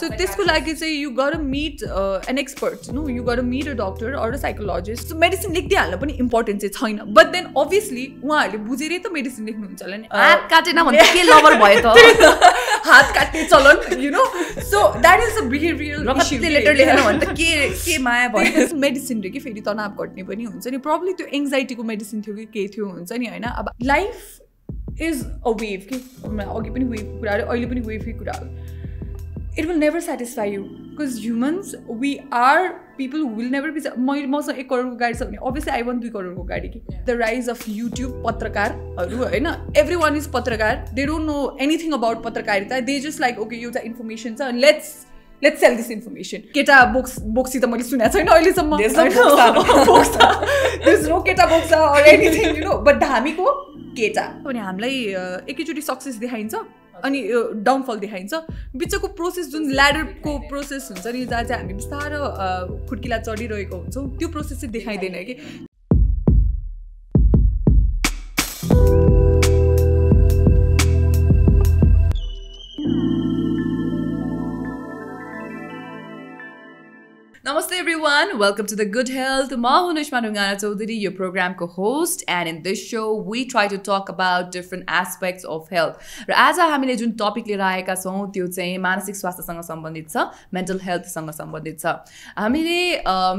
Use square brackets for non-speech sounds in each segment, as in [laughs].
सो त्यसको लागि चाहिँ यु गर मिट an expert know you gotta meet a doctor or a psychologist so medicine लेखिदिइहाल्न पनि इम्पोर्टेन्ट चाहिँ छैन. बट देन अभियसली उहाँहरूले बुझेरै त मेडिसिन लेख्नुहुन्छ होला नि। हात [laughs] काटेन भने के लभर भयो [laughs] त? हात काट्ने चलन you know so that is a behaviour letter लेखेन भने त के के माया भयो? मेडिसिन थियो कि फेरि तनाव घट्ने पनि हुन्छ नि। प्रब्लम त्यो एङ्जाइटीको मेडिसिन थियो कि के थियो हुन्छ नि होइन? अब लाइफ इज अ वेभ कि अघि पनि वेभको कुराहरू अहिले पनि वेभकै कुराहरू it will never satisfy you because humans we are people who will never be मैले मसँग एक करोडको गाडी छ भने अभियसली आई वान दुई करोडको गाडी कि द राइज अफ युट्युब पत्रकारहरू होइन एभ्री वान इज पत्रकार they don't know anything about पत्रकारिता दे जस्ट लाइक ओके एउटा इन्फर्मेसन छ let's let's sell this information केटा बोक्स बोक्सी त मैले सुनेको छैन अहिलेसम्म नो केटा box or anything you know but धामीको केटा अनि हामीलाई एकैचोटि सक्सेस देखाइन्छ अनि डाउनफल देखाइन्छ। बिचको प्रोसेस जुन ल्याडरको प्रोसेस हुन्छ नि जहाँ चाहिँ हामी बिस्तारो खुड्किला चढिरहेको हुन्छौँ त्यो प्रोसेस चाहिँ देखाइँदैन कि। Namaste everyone, welcome to the Good Health. Ma Hunishma Rungana Chaudhary, your program co-host, and in this show we try to talk about different aspects of health. र आज हामीले जुन टपिक लिएर आएका छौँ त्यो चाहिँ मानसिक स्वास्थ्यसँग सम्बन्धित छ मेन्टल हेल्थसँग सम्बन्धित छ हामीले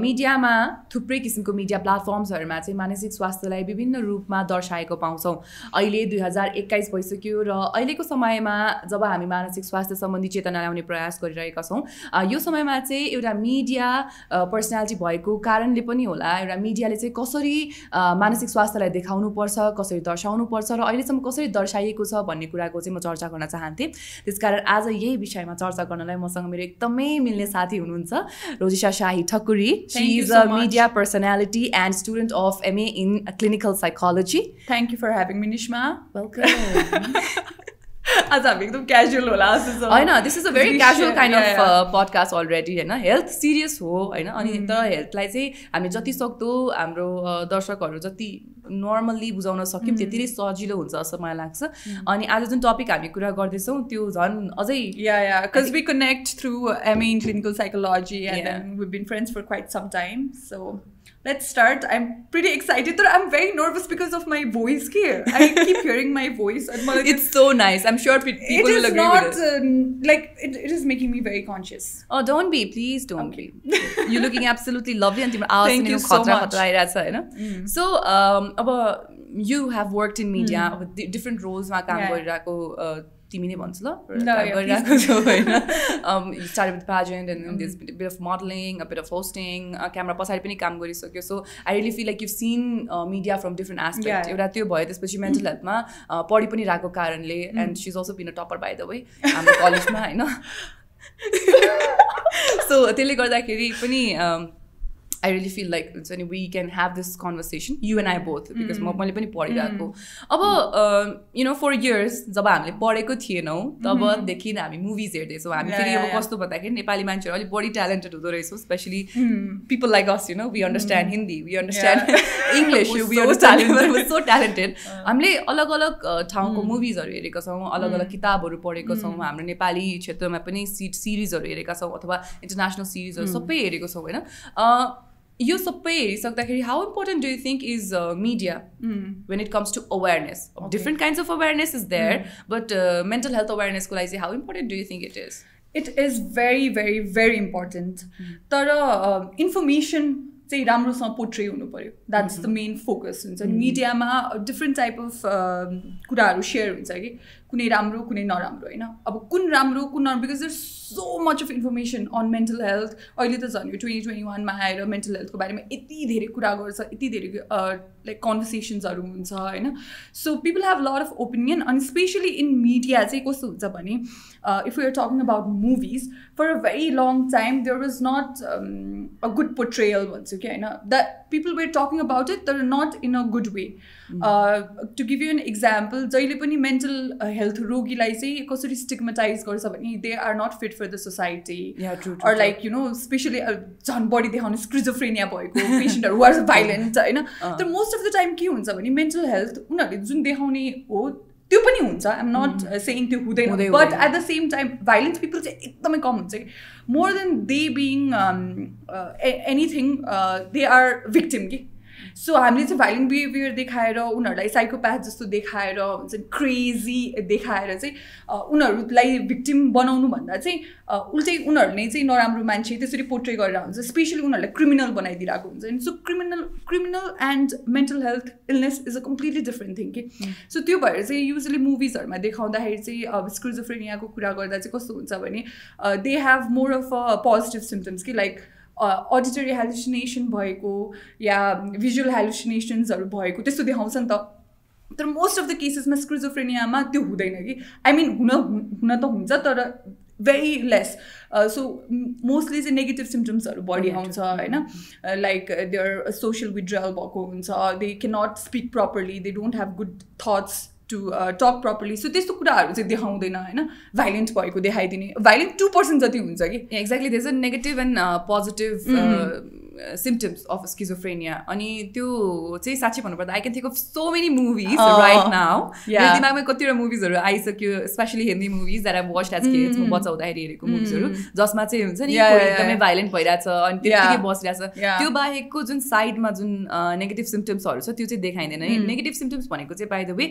मिडियामा थुप्रै किसिमको मिडिया प्लेटफर्म्सहरूमा चाहिँ मानसिक स्वास्थ्यलाई विभिन्न रूपमा दर्शाएको पाउँछौँ अहिले दुई हजार एक्काइस भइसक्यो र अहिलेको समयमा जब हामी मानसिक स्वास्थ्य सम्बन्धी चेतना ल्याउने प्रयास गरिरहेका छौँ यो समयमा चाहिँ एउटा मिडिया पर्सनालिटी भएको कारणले पनि होला एउटा मिडियाले चाहिँ कसरी मानसिक स्वास्थ्यलाई देखाउनुपर्छ कसरी दर्शाउनुपर्छ र अहिलेसम्म कसरी दर्शाइएको छ भन्ने कुराको चाहिँ म चर्चा गर्न चाहन्थेँ। त्यसकारण आज यही विषयमा चर्चा गर्नलाई मसँग मेरो एकदमै मिल्ने साथी हुनुहुन्छ Rojisa Shahi Thakuri. She is a media personality and student of MA in clinical psychology thank you for having मिनिसमा welcome आज हामी एकदम क्याजुअल होला होइन this is a very casual kind of podcast already होइन हेल्थ सिरियस हो होइन अनि mm. तर हेल्थलाई चाहिँ हामी जति सक्दो हाम्रो दर्शकहरू जति नर्मल्ली बुझाउन सक्यौँ mm. त्यति नै सजिलो हुन्छ जस्तो मलाई लाग्छ mm. अनि आज जुन टपिक हामी कुरा गर्दैछौँ त्यो झन् अझै yeah yeah cause we connect through MA in clinical psychology and we been friends for quite some time so let's start. I'm pretty excited. I'm very nervous because of my voice here. I keep hearing my voice. [laughs] It's so nice. I'm sure people will agree not, with it. Um, like, it, it is making me very conscious. Oh, don't be. Please don't okay. be. You're looking [laughs] absolutely lovely. And Thank you so much. Mm. So, um, you have worked in media mm. with different roles. Yeah. तिमी नै भन्छु ल। गरिरहेको छौ होइन। Start with pageant and this bit of modelling bit of hosting camera पछाडि पनि काम गरिसक्यो। So I really feel like you seen media from different aspect एउटा त्यो भयो त्यसपछि मेन्टल हेल्थमा पढि पनि रहेको कारणले and she is also been a topper by the way हाम्रो [laughs] कलेजमा होइन। [laughs] सो त्यसले गर्दाखेरि पनि आई रियली फिल लाइक हुन्छ नि we can have this conversation you and I both because म मैले पनि पढिरहेको अब यु नो फोर इयर्स जब हामीले पढेको थिएनौँ तबदेखि हामी मुभिज हेर्दैछौँ। हामी फेरि अब कस्तो भन्दाखेरि नेपाली मान्छेहरू अलिक बढी ट्यालेन्टेड हुँदो रहेछौँ specially people like us you know we understand Hindi we understand English we understand so talented हामीले अलग अलग ठाउँको मुभिजहरू हेरेका छौँ अलग अलग किताबहरू पढेको छौँ हाम्रो नेपाली क्षेत्रमा पनि सिट सिरिजहरू हेरेका छौँ अथवा इन्टरनेसनल सिरिजहरू सबै हेरेको छौँ होइन? यो सबै हेरिसक्दाखेरि how important do you think is media when it comes to awareness different kinds of awareness is there but mental health अवेरनेसको लागि चाहिँ how important do you think it is it is very very very important तर information uh, चाहिँ राम्रोसँग portray हुनु पऱ्यो that's the main focus हुन्छ मिडियामा डिफ्रेन्ट टाइप अफ कुराहरू सेयर हुन्छ कि कुनै राम्रो कुनै नराम्रो होइन? अब कुन राम्रो कुन नराम्रो because there so much of information on mental health अहिले त झन् यो ट्वेन्टी ट्वेन्टी वानमा आएर मेन्टल हेल्थको बारेमा यति धेरै कुरा गर्छ यति धेरै लाइक कन्भर्सेसन्सहरू हुन्छ होइन? So people have lot of opinion अनि स्पेसली इन मिडिया चाहिँ कस्तो हुन्छ भने if you're talking about movies for a very long time there was not a good पोट्रेयल भन्छु कि होइन that people where talking about it तर नट इन a good way to give U an example जहिले पनि मेन्टल हेल्थ रोगीलाई चाहिँ कसरी स्टिगमेटाइज गर्छ भने they are not fit for the society or like you no specially झन् बढी देखाउने स्क्रिजोफ्रेनिया भएको पेसेन्टहरू वाज [laughs] भाइलेन्ट होइन तर मोस्ट अफ द टाइम के हुन्छ भने मेन्टल हेल्थ उनीहरूले जुन देखाउने हो त्यो पनि हुन्छ. आइएम नट सेङ त्यो हुँदैन but at the same time violence people चाहिँ एकदमै कम हुन्छ. कि more than they being anything they are victim कि सो हामीले चाहिँ भाइलेन्ट बिहेभियर देखाएर उनीहरूलाई साइकोप्याथ जस्तो देखाएर हुन्छ नि क्रेजी देखाएर चाहिँ उनीहरूलाई भिक्टिम बनाउनु भन्दा चाहिँ उल्टै उनीहरूले चाहिँ नराम्रो मान्छे त्यसरी पोर्ट्रे गरेर हुन्छ स्पेसली उनीहरूलाई क्रिमिनल बनाइदिरहेको हुन्छ। So criminal criminal and mental health illness is a completely different thing कि सो त्यो भएर चाहिँ युजली मुभिजहरूमा देखाउँदाखेरि चाहिँ अब स्क्रिजोफ्रेनियाको कुरा गर्दा चाहिँ कस्तो हुन्छ भने they have more of a positive symptoms कि लाइक अडिटरी हेलुसिनेसन भएको या भिजुअल हेलुसिनेसन्सहरू भएको त्यस्तो देखाउँछ नि त। तर मोस्ट अफ द केसेसमा स्क्रिजोफ्रेनियामा त्यो हुँदैन कि। आई मिन हुन हुन त हुन्छ तर भेरी लेस सो मोस्टली चाहिँ नेगेटिभ सिम्टम्सहरू बढी आउँछ होइन? लाइक देयर सोसियल विड्रल भएको हुन्छ। They can not speak properly they don't have good thoughts to talk properly so त्यस्तो कुराहरू चाहिँ देखाउँदैन होइन? भाइलेन्ट भएको देखाइदिने। भाइलेन्ट टू पर्सेन्ट जति हुन्छ कि? Exactly these a negative and positive symptoms of schizophrenia अनि त्यो चाहिँ साँच्चै भन्नुपर्दा I can think of so many movies right now. मेरो दिमागमा कतिवटा मुभिजहरू आइसक्यो specially Hindi movies that I watch as kids म हुँदाखेरि हेरेको मुभिजहरू जसमा चाहिँ हुन्छ नि. एकदमै भाइलेन्ट भइरहेछ अनि त्यतिकै. बसिरहेछ Yeah. त्यो बाहेकको जुन साइडमा जुन नेगेटिभ सिम्टम्सहरू छ त्यो चाहिँ देखाइँदैन नेगेटिभ सिम्टम्स भनेको चाहिँ बाई द वे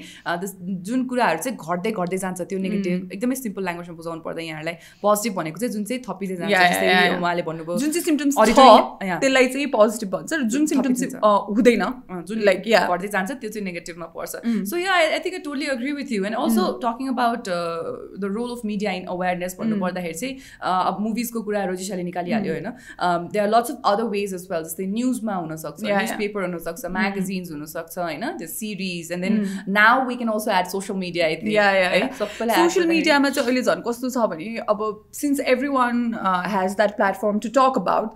जुन कुराहरू चाहिँ घट्दै घट्दै जान्छ त्यो नेगेटिभ एकदमै सिम्पल ल्याङ्ग्वेजमा बुझाउनु पर्दा यहाँहरूलाई पोजिटिभ भनेको चाहिँ जुन चाहिँ थपिँदै जान्छ. उहाँले भन्नुभयो जुन चाहिँ सिम्टम्स छ. त्यसलाई चाहिँ पोजिटिभ भन्छ र जुन सिम्टम्स। चाहिँ हुँदैन। जुन लाइक या घट्दै जान्छ त्यो चाहिँ नेगेटिभमा पर्छ। So yeah I think I totally agree with you and also talking about the role of media in awareness भन्नु पर्दाखेरि चाहिँ अब मुभिजको कुराहरू जिसाले निकालिहाल्यो होइन? They are lots of other ways as well जस्तै न्युजमा हुनसक्छ न्युज. पेपर हुनसक्छ म्यागजिन्स हुनसक्छ होइन? त्यो series and then now we can also add social media सबैलाई सोसियल मिडियामा चाहिँ अहिले झन् कस्तो छ भने अब since everyone has that platform to talk about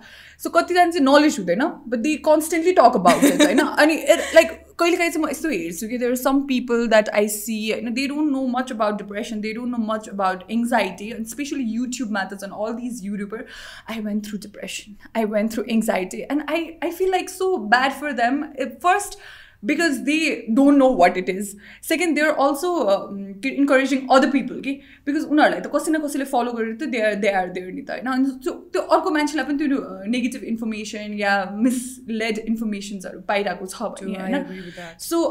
so कतिजना चाहिँ नलेज हुँदैन but they constantly talk about it होइन अनि लाइक कहिलेकाहीँ चाहिँ म यस्तो हेर्छु कि there some people that I see होइन they don't know much about depression they don't know much about anxiety and specially युट्युबमा त झन् all these YouTuber I went through depression I went through anxiety and I I feel like so bad for them first because they don't know what it is second they're also um, encouraging other people कि because उनीहरूलाई त कसै न कसैले फलो गरेर त they are they are there नि त होइन अनि त्यो त्यो अर्को मान्छेलाई पनि त्यो नेगेटिभ इन्फर्मेसन या मिसलेड इन्फर्मेसन्सहरू पाइरहेको छ भने I होइन agree with that. सो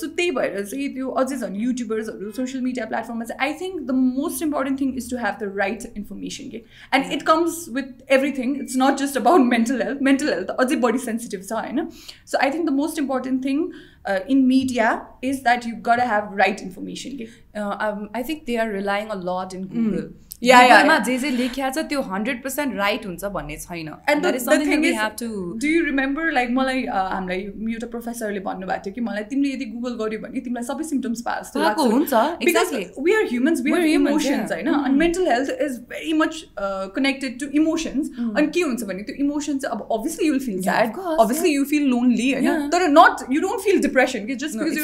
सो त्यही भएर चाहिँ त्यो अझै झन् युट्युबर्सहरू सोसियल मिडिया प्लेटफर्ममा चाहिँ I think the most important thing is to have the right information के and it comes with everything it's not just about mental health mental health अझै बढी सेन्सिटिभ छ होइन so I think the most important thing uh, in media is that you've got to have right information. Uh, um, I think they are relying a lot in Google. Mm. गुगलमा yeah. जे जे लेखिया छ त्यो hundred percent right हुन्छ भन्ने छैन। Do you remember like मलाई uh, हामीलाई एउटा प्रोफेसरले भन्नुभएको थियो कि मलाई तिमीले यदि गुगल गर्यो भने तिमीलाई सबै सिम्टम्स पाएको हुन्छ, because exactly. We are humans we are emotions. होइन? अनि mental health is very much connected to emotions अनि के हुन्छ भने त्यो इमोसन चाहिँ अब obviously you'll feel sad obviously you feel lonely. होइन? तर not you don't feel depression कि just because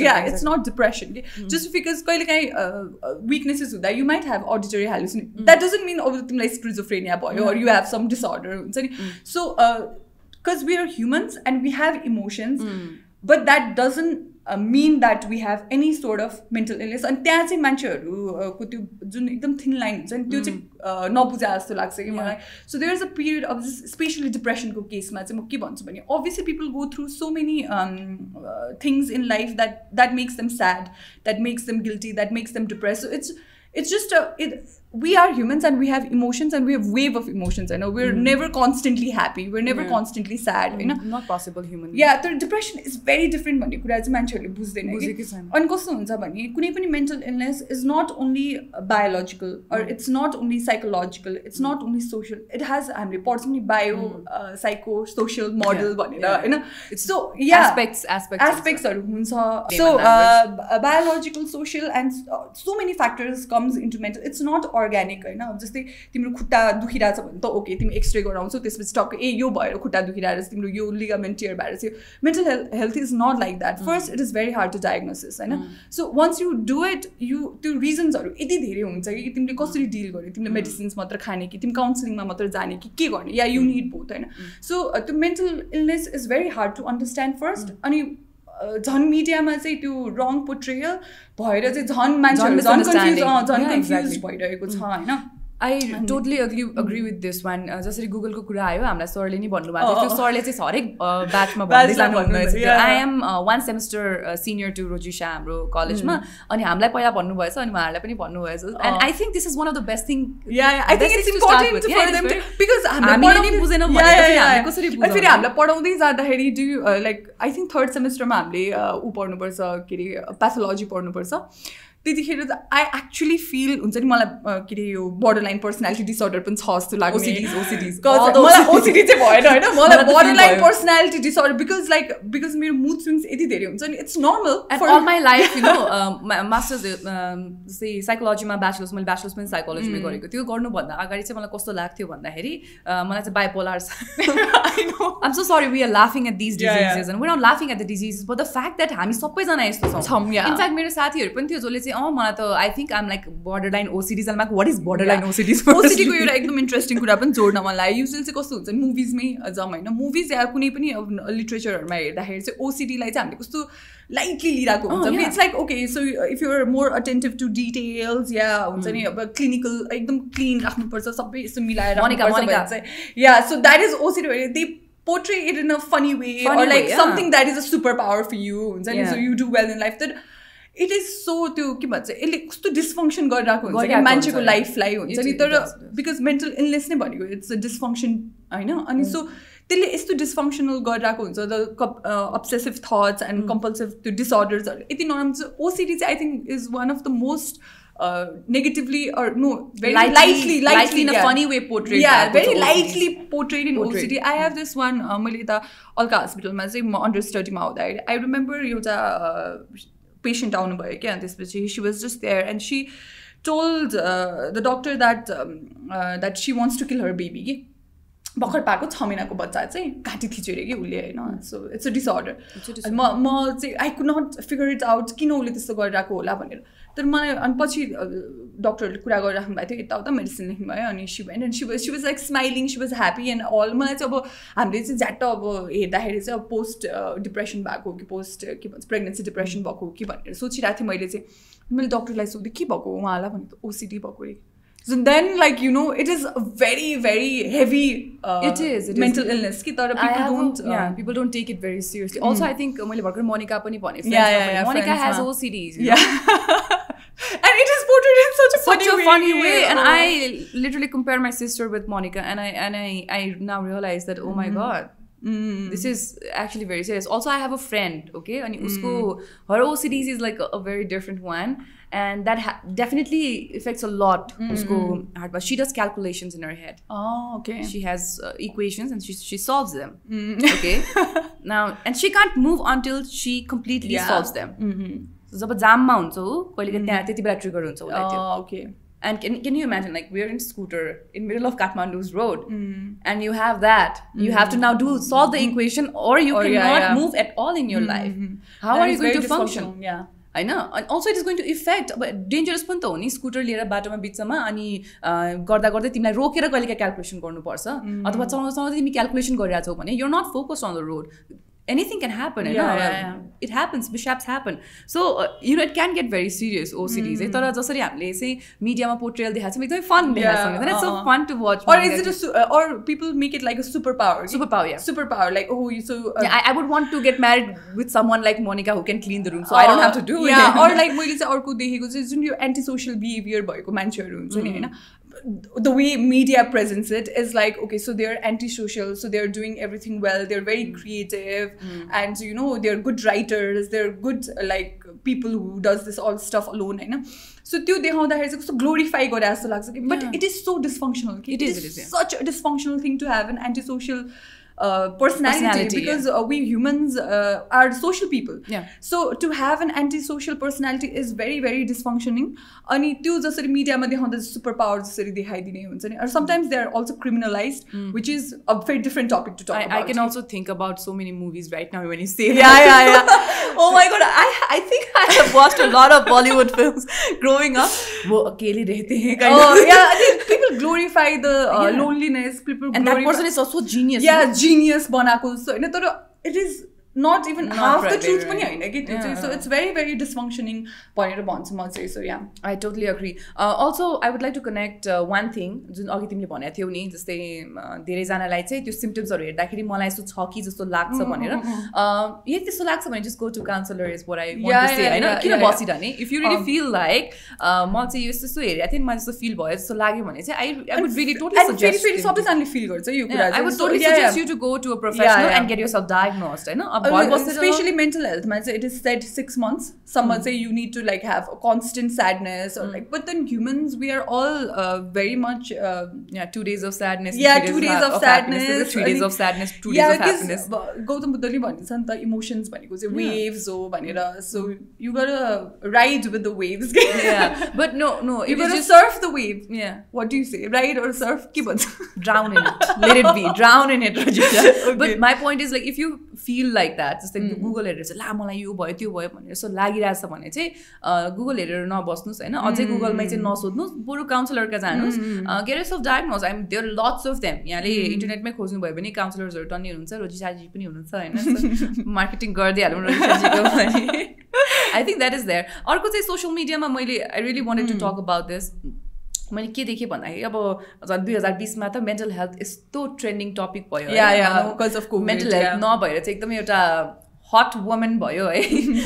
you yeah it's. Not depression कि जस्ट बिकज कहिलेकाहीँ विकनेसेस हुँदा you might have auditory हेलुसिने that doesn't मिन अब तिमीलाई स्क्रिजोफ्रेनिया भयो or you have some disorder हुन्छ नि so because we are humans and we have emotions but that doesn't uh, mean that we have any sort of mental illness अनि त्यहाँ चाहिँ मान्छेहरूको त्यो जुन एकदम थिन लाइन हुन्छ नि त्यो चाहिँ uh, नबुझा जस्तो लाग्छ कि मलाई सो there is a period of specially डिप्रेसनको केसमा चाहिँ म के भन्छु भने obviously people go through so many things in life that that makes them sad that makes them guilty that makes them depress so it's it's just a it we are humans and we have emotions and we have wave of emotions i know we're never constantly happy we're never Yeah. constantly sad you know nut possible human या तर depression is very different भन्ने कुरा चाहिँ मान्छेहरूले बुझ्दैन कि बुझेकै छैन। अनि कस्तो हुन्छ भने कुनै पनि mental illness is not only biological or it's not only psychological it's not only social it has हामीले पढ्छौँ नि bio psycho social model Yeah, भनेर yeah. होइन सो या एस्पेक्ट्स एस्पेक्ट्स एस्पेक्ट्सहरू हुन्छ Name so and biological social and so many factors comes into mental it's not Organic होइन। अब जस्तै तिम्रो खुट्टा दुखिरहेछ भने त ओके तिमी एक्सरे गराउँछौ त्यसपछि टक्क ए यो भएर खुट्टा दुखिरहेको छ तिम्रो यो लिगामेन्ट टियर भएर चाहिँ mental health health is not like that first it is very hard to diagnosis होइन? So once you do it you त्यो रिजन्सहरू यति धेरै हुन्छ कि तिमीले कसरी डिल गर्ने तिमीले मेडिसिन्स मात्र खाने कि तिमी काउन्सिलिङमा मात्र जाने कि के गर्ने? या यु निड बोथ होइन? सो त्यो mental illness is very hard to understand first अनि झन् मिडियामा चाहिँ त्यो रङ पोट्रियल भएर चाहिँ झन् मान्छेहरू झन्. कन्फ्युज झन् कन्फ्युज. भइरहेको छ होइन I totally agree agree with this one जसरी गुगलको कुरा आयो हामीलाई सरले नि भन्नुभएको थियो। त्यो। सरले चाहिँ हरेक ब्याचमा [laughs] भन्दै. I am one semester senior to Rojisa हाम्रो कलेजमा अनि हामीलाई पहिला भन्नुभएछ अनि उहाँहरूलाई पनि भन्नुभएछ। And. I think this is one of the best thing फेरि हामीलाई पढाउँदै जाँदाखेरि do like I think third सेमेस्टरमा हामीले ऊ पढ्नुपर्छ के अरे प्याथोलोजी पढ्नुपर्छ। त्यतिखेर त आई एक्चुली फिल हुन्छ नि मलाई के अरे यो बोर्डर लाइन पर्सनालिटी डिसअर्डर पनि छ जस्तो those- मलाई ओसिडी चाहिँ भएन होइन [laughs] मलाई borderline. Personality disorder because like because मेरो मुड स्विङ्स यति धेरै हुन्छ नि it's normal and all my life you know masters जस्तै साइकोलोजीमा ब्याचलर्स मैले ब्याचलर्स पनि साइकोलोजीमै Mm. गरेको त्यो गर्नुभन्दा अगाडि चाहिँ मलाई कस्तो लाग्थ्यो भन्दाखेरि मलाई चाहिँ bipolar [laughs] I know. I'm so sorry we are laughing at these Yeah, diseases yeah. and we're not laughing at the diseases but the fact that हामी सबैजना यस्तो छौँ. इनफ्याक्ट मेरो साथीहरू पनि थियो जसले चाहिँ अँ मलाई त I think um like borderline OCDs like what is borderline OCDs ओसिडीको एउटा एकदम इन्ट्रेस्टिङ कुरा पनि जोड्न मन लाग्यो युजली चाहिँ कस्तो हुन्छ? मुभिजमै जाउँ होइन। मुभिज या कुनै पनि लिट्रेचरहरूमा हेर्दाखेरि चाहिँ ओसिडीलाई चाहिँ हामीले कस्तो लाइटली लिइरहेको हुन्छ. It's like okay so if you're more attentive to details yeah हुन्छ नि अब क्लिनिकल एकदम क्लिन राख्नुपर्छ सबै यस्तो मिलाएर चाहिँ। Yeah so that is OCD they a funny way Funny or like way, yeah. something that is a superpower for you हुन्छ नि? So you do well in life that it is so त्यो के भन्छ यसले कस्तो dysfunction गरिरहेको हुन्छ कि मान्छेको। लाइफलाई हुन्छ नि तर. बिकज मेन्टल इलनेस नै भनेको इट्स अ डिसफङ्सन होइन अनि सो त्यसले यस्तो डिसफङ्सनल गरिरहेको हुन्छ the obsessive thoughts and compulsive त्यो डिसअर्डर्सहरू यति नराम्रो छ ओसिडी चाहिँ I think is one of the most negatively or no very Lightly- lightly lightly in a funny way portrayed yeah भएको छ very OCD. lightly portrayed in Portrayed. OCD I have this one uh, मैले यता अल्का हस्पिटलमा चाहिँ म under स्टडीमा आउँदाखेरि I remember एउटा पेसेन्ट आउनुभयो क्या अनि त्यसपछि she was just there and C told the doctor that that C wants to kill her baby कि भर्खर पाएको छ महिनाको बच्चा चाहिँ घाँटी थिच्यो अरे कि उसले होइन? सो इट्स अ डिसअर्डर म म चाहिँ I could not figure it out किन उसले त्यस्तो गरिरहेको होला भनेर। तर मलाई अनि पछि डक्टरले कुरा गरिराख्नु भएको थियो यताउता मेडिसिन लेख्नुभयो अनि she went and she was she was like smiling she was happy and all मलाई चाहिँ अब हामीले चाहिँ झ्याट्ट अब हेर्दाखेरि चाहिँ अब पोस्ट डिप्रेसन भएको हो कि पोस्ट के भन्छ प्रेग्नेन्सी डिप्रेसन भएको हो कि भनेर सोचिरहेको थिएँ मैले चाहिँ। मैले डक्टरलाई सोधेँ के भएको उहाँलाई? भनेको ओसिडी भएको अरे So then, like you know, it is a very, very heavy uh, It is, it is. mental illness. Ki tara I people have don't. a, yeah, uh, people don't take it very seriously. Also, I think मैले भर्खर मोनिका पनि भने Yeah, yeah, yeah, Monika friends has मा. OCDs. you know. yeah. [laughs] and it is portrayed in such a such funny a way. funny way and Oh. i literally compare my sister with monica and i and i i now realize that oh my god Mm. this is actually very serious also i have a friend okay and usko her ocds is like a, a very different one and that ha- definitely affects a lot usko heart but she does calculations in her head Oh, okay. she has uh, equations and she, she solves them Mm. okay [laughs] now and she can't move until she completely Yeah. solves them Mhm. So जब जाममा हुन्छ ऊ कहिले त्यहाँ त्यति बेला trigger हुन्छ उसलाई त्यो Oh, okay. And can, can you imagine, like, we're in scooter in middle of Kathmandu's road, Mm. and you have that. You have to now do solve the equation, or you Or, cannot yeah, yeah. move at all in your life. Mhm. How That are is you going very to function? dysfunctional, Yeah. होइन? अनि also it is going to effect अब dangerous पनि त हो नि scooter लिएर बाटोमा बिचमा अनि गर्दा गर्दै तिमीलाई रोकेर कहिले क्यालकुलेसन गर्नुपर्छ। अथवा चलाउँदा चलाउँदै तिमी क्यालकुलेसन गरिरहेको छौ भने you're not focus on the road anything can happen Yeah, yeah, होइन it happens बिस्याप्स happen so you know it can get very serious OCD चाहिँ तर जसरी हामीले चाहिँ मिडियामा पोर्ट्रेल देखाएको छौँ एकदमै फन देखाएको छौँ it's so uh-uh. Fun to watch Or is it a su- uh, or people make it like a superpower? Super power या Superpower, like oh, you so. Uh, Yeah, I, I would want to get married with someone like Monica who can clean the room, so I don't have to do Uh, yeah, it. or [laughs] like मैले चाहिँ अर्को देखेको चाहिँ जुन यो anti social behaviour भएको मान्छेहरू हुन्छ नि होइन the way media presence it is like okay so they are anti social so they are doing everything well they are very creative and you know they are good writers they are good like people who does this Al stuff alone होइन so त्यो देखाउँदाखेरि चाहिँ कस्तो glorify गरे जस्तो लाग्छ कि but Yeah. It is so dysfunctional कि It is, it is, yeah. such a dysfunctional thing to have an antisocial uh, personality, Personality, because uh, we humans uh, are social people. Yeah. So to have an antisocial personality is very very dysfunctioning. अनि त्यो जसरी मिडियामा देखाउँदा super power जसरी देखाइदिने हुन्छ नि sometimes they are also criminalize which is a very different topic to I, टक I can also think about so many movies right now when you say Yeah, that. yeah, yeah. [laughs] oh my god, I I think I have watched a lot of Bollywood films [laughs] growing up. वो अकेले रहते हैं kind oh, people glorify the uh, Yeah. loneliness. People And that person is also genius. yeah no? genius बनाएको जस्तो होइन तर it is not even Not half the right, truth right, पनि right. होइन कि त्यो चाहिँ Yeah. so it's very very dysfunctioning भनेर भन्छु म चाहिँ so yeah I totally agree. Uh, also, I would like to connect uh, one thing जुन अघि तिमीले भनेको थियौ नि जस्तै uh, धेरैजनालाई चाहिँ त्यो सिम्टम्सहरू हेर्दाखेरि मलाई यस्तो छ कि जस्तो लाग्छ भनेर Uh, यदि त्यस्तो लाग्छ भने just go to counselor is what I want Yeah, to say yeah, होइन yeah, किन yeah, yeah. बसिरहने if you really Um, feel like म चाहिँ यस्तो यस्तो हेरेको थिएँ नि मलाई जस्तो फिल भयो जस्तो लाग्यो भने चाहिँ आई I would really totally And फेरि फेरि सजेस्ट सबैजनाले फिल गर्छ यो कुरा I चाहिँ would So, totally yeah, suggest yeah. you to go to a professional yeah. and get yourself diagnosed होइन अब Uh, घर बसेर especially mental health man it is said six months some say you need to like have a constant sadness or like but then humans we are all uh, very much uh, yeah two days of sadness yeah three two days ha- of happiness. sadness This is three days अनि- of sadness two Yeah, days of because, happiness ब- गौतम बुद्धले भनिन्छ नि त emotions भनेको चाहिँ Yeah. Waves हो भनेर सो you गर ride with the waves [laughs] yeah but no no you it was गर just Surf the wave yeah what do से राइड अर सर्फ के भन्छ drown in it [laughs] let it be drown in it Rajita. Okay. [laughs] but my point is like if like that जस्तै Google हेरेर चाहिँ ला मलाई यो भयो त्यो भयो भनेर यस्तो लागिरहेछ भने चाहिँ गुगल हेरेर नबस्नुहोस् होइन? अझै गुगलमै चाहिँ नसोध्नुहोस् बरु काउन्सिलरका जानुहोस्। Get as of diagnose I'm there lots of them यहाँले इन्टरनेटमै खोज्नुभयो भने काउन्सिलर्सहरू टन्नी हुनुहुन्छ रोजिसाजी पनि हुनुहुन्छ होइन? [laughs] मार्केटिङ गरिदिइहालौँ रोजिसाजीको [laughs] भने। I think that is there अर्को चाहिँ सोसियल मिडियामा मैले I really wanted to talk about this मैले के देखेँ भन्दाखेरि अब झन् दुई हजार बिसमा त मेन्टल हेल्थ यस्तो ट्रेन्डिङ टपिक भयो मेन्टल हेल्थ. नभएर चाहिँ एकदमै एउटा हट वुमेन भयो है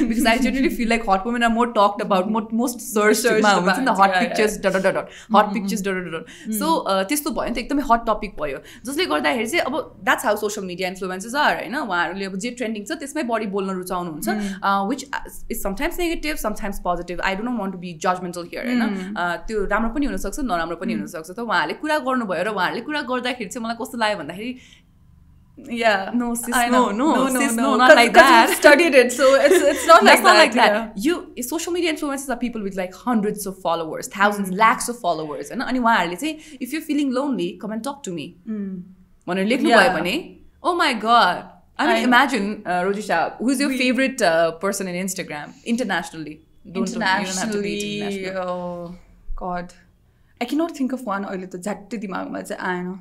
because I generally feel like hot women are more talked about most most सर्चमा हुन्छ नि त हट पिक्चर्स डट डट डट हट पिक्चर्स डट डट डट सो त्यस्तो भयो नि त एकदमै हट टपिक भयो। जसले गर्दाखेरि चाहिँ अब that's how social media influences are होइन? उहाँहरूले अब जे ट्रेन्डिङ छ त्यसमै बढी बोल्न रुचाउनुहुन्छ। Which is sometimes negative sometimes positive I don't want to be judgmental here होइन? Uh, त्यो राम्रो पनि हुनसक्छ नराम्रो पनि हुनसक्छ। त उहाँहरूले कुरा गर्नुभयो र उहाँहरूले कुरा गर्दाखेरि चाहिँ मलाई कस्तो लाग्यो भन्दाखेरि Yeah. No, sis, I no, know. no, no, sis, no, no, not 'Cause- like 'cause that. you've studied it, so it's it's [laughs] not like That's not that. like that. yeah. You social media influencers are people with like hundreds of followers, thousands, lakhs of followers. होइन अनि उहाँहरूले चाहिँ if you're feeling lonely, come and talk to me. भनेर लेख्नु Yeah. भयो भने oh my god. I mean, I- imagine, uh, Rojisha, who's your favorite uh, person in Instagram internationally? Don't- you don't have to be Internationally, international. oh god, I cannot think of one अहिले त झट्टै दिमागमा चाहिँ आएन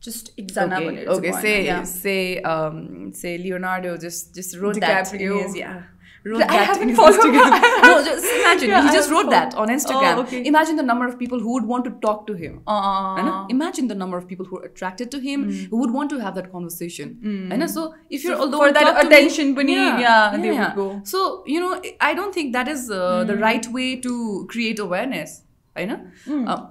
just Xana okay, Bonet. Okay, say yeah. say um, say Leonardo just just wrote DiCaprio, that. Is, oh. yeah. Wrote I that haven't followed [laughs] no, just imagine yeah, he just wrote followed. that on oh, Instagram. Oh, okay. Imagine the number of people who would want to talk to him. Uh, imagine the number of people who are attracted to him, mm. who would want to have that conversation. Mm. And so, if you're so although for that attention, me, bunny, yeah, yeah, yeah, they would go. So you know, I don't think that is uh, mm. the right way to create awareness. You know. Uh,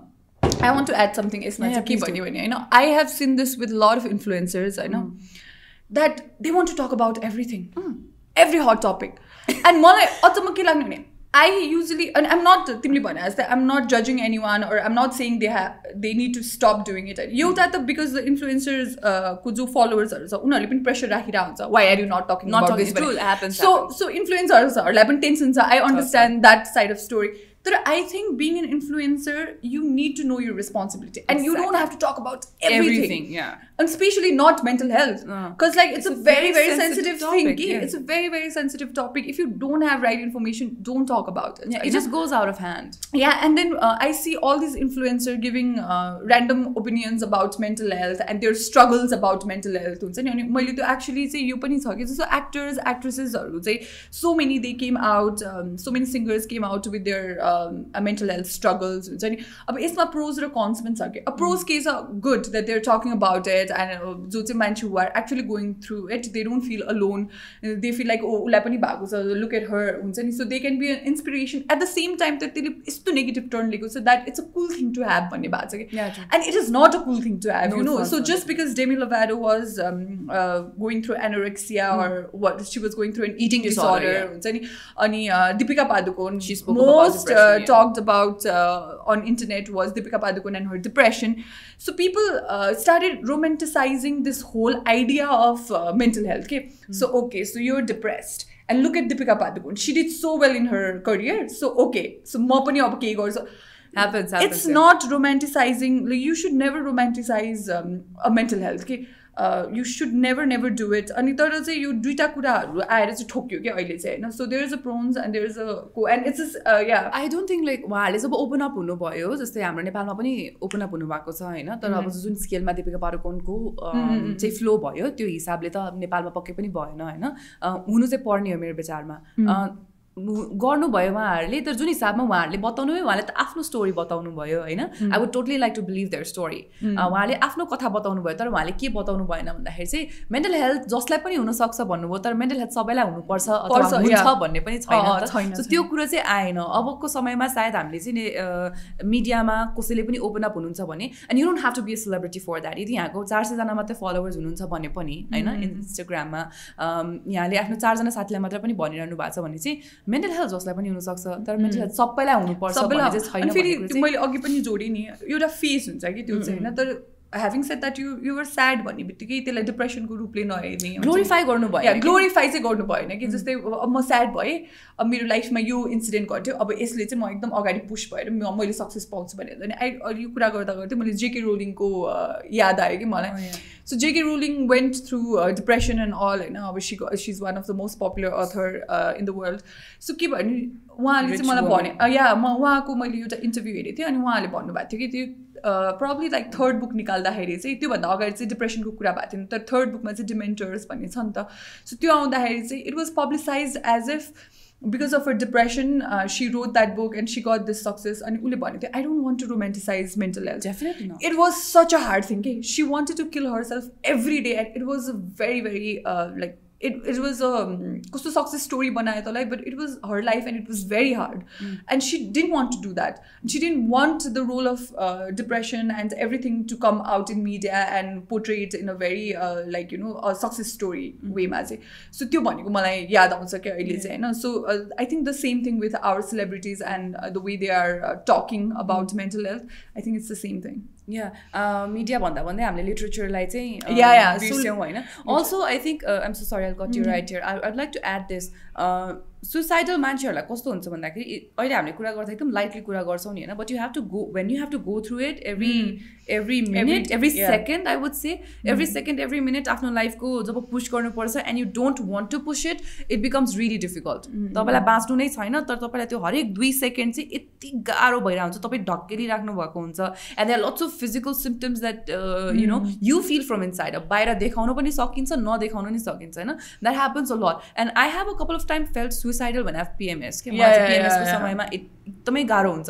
I want to add something यसमा Yeah, चाहिँ के please do. भन्यो भने होइन I have seen this with a lot of influencers होइन that they want to talk about everything every hot topic [laughs] and मलाई अचम्म के लाग्ने भने I usually and I'm not तिमीले भने जस्तै I'm not judging anyone or I'm not saying they have they need to stop doing it एउटा त because the influencers uh, को जो फलोवर्सहरू छ उनीहरूले पनि प्रेसर राखिरहेको हुन्छ why are you not talking Not about talking- this it's true, it happens, so happens. so influencersहरूलाई पनि टेन्सन छ I understand that side of story तर I think being an influencer you need to know your responsibility and you don't have to talk about everything, everything. Yeah. and especially not mental health Uh. because like it's, It's a, a very very very sensitive sensitive, topic, thing yeah. it's a very very sensitive topic if you don't have right information don't talk about it Yeah, you it know? just goes out of hand. yeah and then uh, i see all these influencers giving uh, random opinions about mental health and their struggles about mental health हुन्छ नि अनि मैले त्यो actually चाहिँ यो पनि छ कि जस्तो एक्टर्स एक्ट्रेसेसहरू चाहिँ so many they came out so many singers came out with their mental health struggles हुन्छ नि अब यसमा प्रोज र कन्स पनि छ कि अब प्रोज के छ good that there talking about it and जो चाहिँ मान्छे who are actually going through it they don't fill alone they feel like oh उसलाई पनि भएको छ लुक एट हर हुन्छ नि so they can be N inspiration at the same time त त्यसले यस्तो नेगेटिभ टर्न लिएको छ that it's a cool thing to have भन्ने भएको छ कि Yeah, true. and it is not a cool thing to have, No, you it's know. not, So it's just because Demi Lovato was um, uh, going through anorexia or what, she was going through an eating Disorder, disorder. हुन्छ नि अनि uh, Deepika Padukone, uh, talked about uh, on internet was Deepika Padukone and her depression. So people uh, started romanticizing this whole idea of uh, mental health. Okay, mm. so okay, so you're depressed. And look at Deepika Padukone. She did so well in her career. So okay, so more pani or so happens, happens. It's yeah. not romanticizing. Like you should never romanticize um, a mental health. Okay, you should never never do it अनि तर चाहिँ यो दुइटा कुराहरू आएर चाहिँ ठोक्यो क्या अहिले चाहिँ होइन? So there is a pros and there is a con and it's is या आई डोन्ट थिङ्क लाइक उहाँहरूले जब ओपन अप हुनुभयो जस्तै हाम्रो नेपालमा पनि ओपन अप हुनुभएको छ होइन? तर अब जुन स्केलमा दिपिका पारुकोनको चाहिँ फ्लो भयो त्यो हिसाबले त नेपालमा पक्कै पनि भएन होइन? हुनु चाहिँ पर्ने हो मेरो विचारमा। गर्नुभयो उहाँहरूले तर जुन हिसाबमा उहाँहरूले बताउनु भयो उहाँले त आफ्नो स्टोरी बताउनु भयो होइन? I would totally like to believe their story उहाँले आफ्नो कथा बताउनु भयो तर उहाँले के बताउनु भएन भन्दाखेरि चाहिँ मेन्टल हेल्थ जसलाई पनि हुनसक्छ भन्नुभयो तर मेन्टल हेल्थ सबैलाई हुनुपर्छ भन्ने पनि छैन त्यो कुरो चाहिँ आएन। अबको समयमा सायद हामीले चाहिँ मिडियामा कसैले पनि ओपन अप हुनुहुन्छ भने and you don't have to be a celebrity for that यदि यहाँको चार सयजना मात्रै फलोवर्स हुनुहुन्छ भने पनि होइन? इन्स्टाग्राममा यहाँले आफ्नो चारजना साथीलाई मात्र पनि भनिरहनु भएको छ भने चाहिँ मेन्टल हेल्थ जसलाई पनि हुनसक्छ तर मेन्टल हेल्थ सबैलाई हुनुपर्छ सबैलाई छैन फेरि मैले अघि पनि जोडेँ नि एउटा फेज हुन्छ कि त्यो चाहिँ होइन? तर having set that you you're sad भन्ने बित्तिकै त्यसलाई डिप्रेसनको रूपले नहेर्ने ग्लोरिफाई गर्नु भयो ग्लोरिफाई चाहिँ गर्नु भएन कि जस्तै अब म स्याड भएँ अब मेरो लाइफमा यो इन्सिडेन्ट घट्यो अब यसले चाहिँ म एकदम अगाडि पुस भएर मैले सक्सेस पाउँछु भनेर अनि आई यो कुरा गर्दा गर्दै मैले जेके रोलिङको याद आयो कि मलाई। So JK Rowling went through depression and all होइन? अब she she is one of the most popular author in the world so के भने उहाँले चाहिँ मलाई भने या म उहाँको मैले एउटा इन्टरभ्यू हेरेको थिएँ अनि उहाँले भन्नुभएको थियो कि त्यो प्रब्ली लाइक थर्ड बुक निकाल्दाखेरि चाहिँ त्योभन्दा अगाडि चाहिँ डिप्रेसनको कुरा भएको थिएन तर थर्ड बुकमा चाहिँ डिमेन्टर्स भन्ने छ नि त। सो त्यो आउँदाखेरि चाहिँ it was publicize as if because of her depression she wrote that book and she got this success अनि उसले भनेको थियो I don't want to romanticize mental health definitely it was such a hard thing कि she wanted to kill herself every day and it was a very very like it was a very, very uh, like it, it was a कस्तो success story बनायो तँलाई but it was her life and it was very hard end C didn't want to do that C didn't want the role of depression and everything to come out in media end portrait in a very like you no success story वेमा चाहिँ सो त्यो भनेको मलाई याद आउँछ क्या अहिले चाहिँ होइन so I think the same thing with our celebrities and the way they are talking about mental health I think it's the same thing yeah media भन्दा भन्दै हामीले लिटरेचरलाई चाहिँ बिर्स्यौँ होइन। Also I think I'm so sorry got you right here I like to add this suicidal मान्छेहरूलाई कस्तो हुन्छ भन्दाखेरि अहिले हामीले कुरा गर्दा एकदम लाइटली कुरा गर्छौँ नि होइन but you have to go when you have to go through it every every minute every second I would say every second every minute आफ्नो लाइफको जब पुस गर्नुपर्छ and you don't want to push it it becomes really difficult तपाईँलाई बाँच्नु नै छैन तर तपाईँलाई त्यो हरेक दुई सेकेन्ड चाहिँ यति गाह्रो भइरहेको हुन्छ तपाईँ ढक्केलिराख्नु भएको हुन्छ and there lots of physical symptoms that you know you feel from inside बाहिर देखाउनु पनि सकिन्छ नदेखाउनु पनि सकिन्छ होइन द्याट ह्यापन्स अ लट end I have a couple of time felt suicidal भने पिएमएस के पिएमएसको समयमा एकदमै गाह्रो हुन्छ।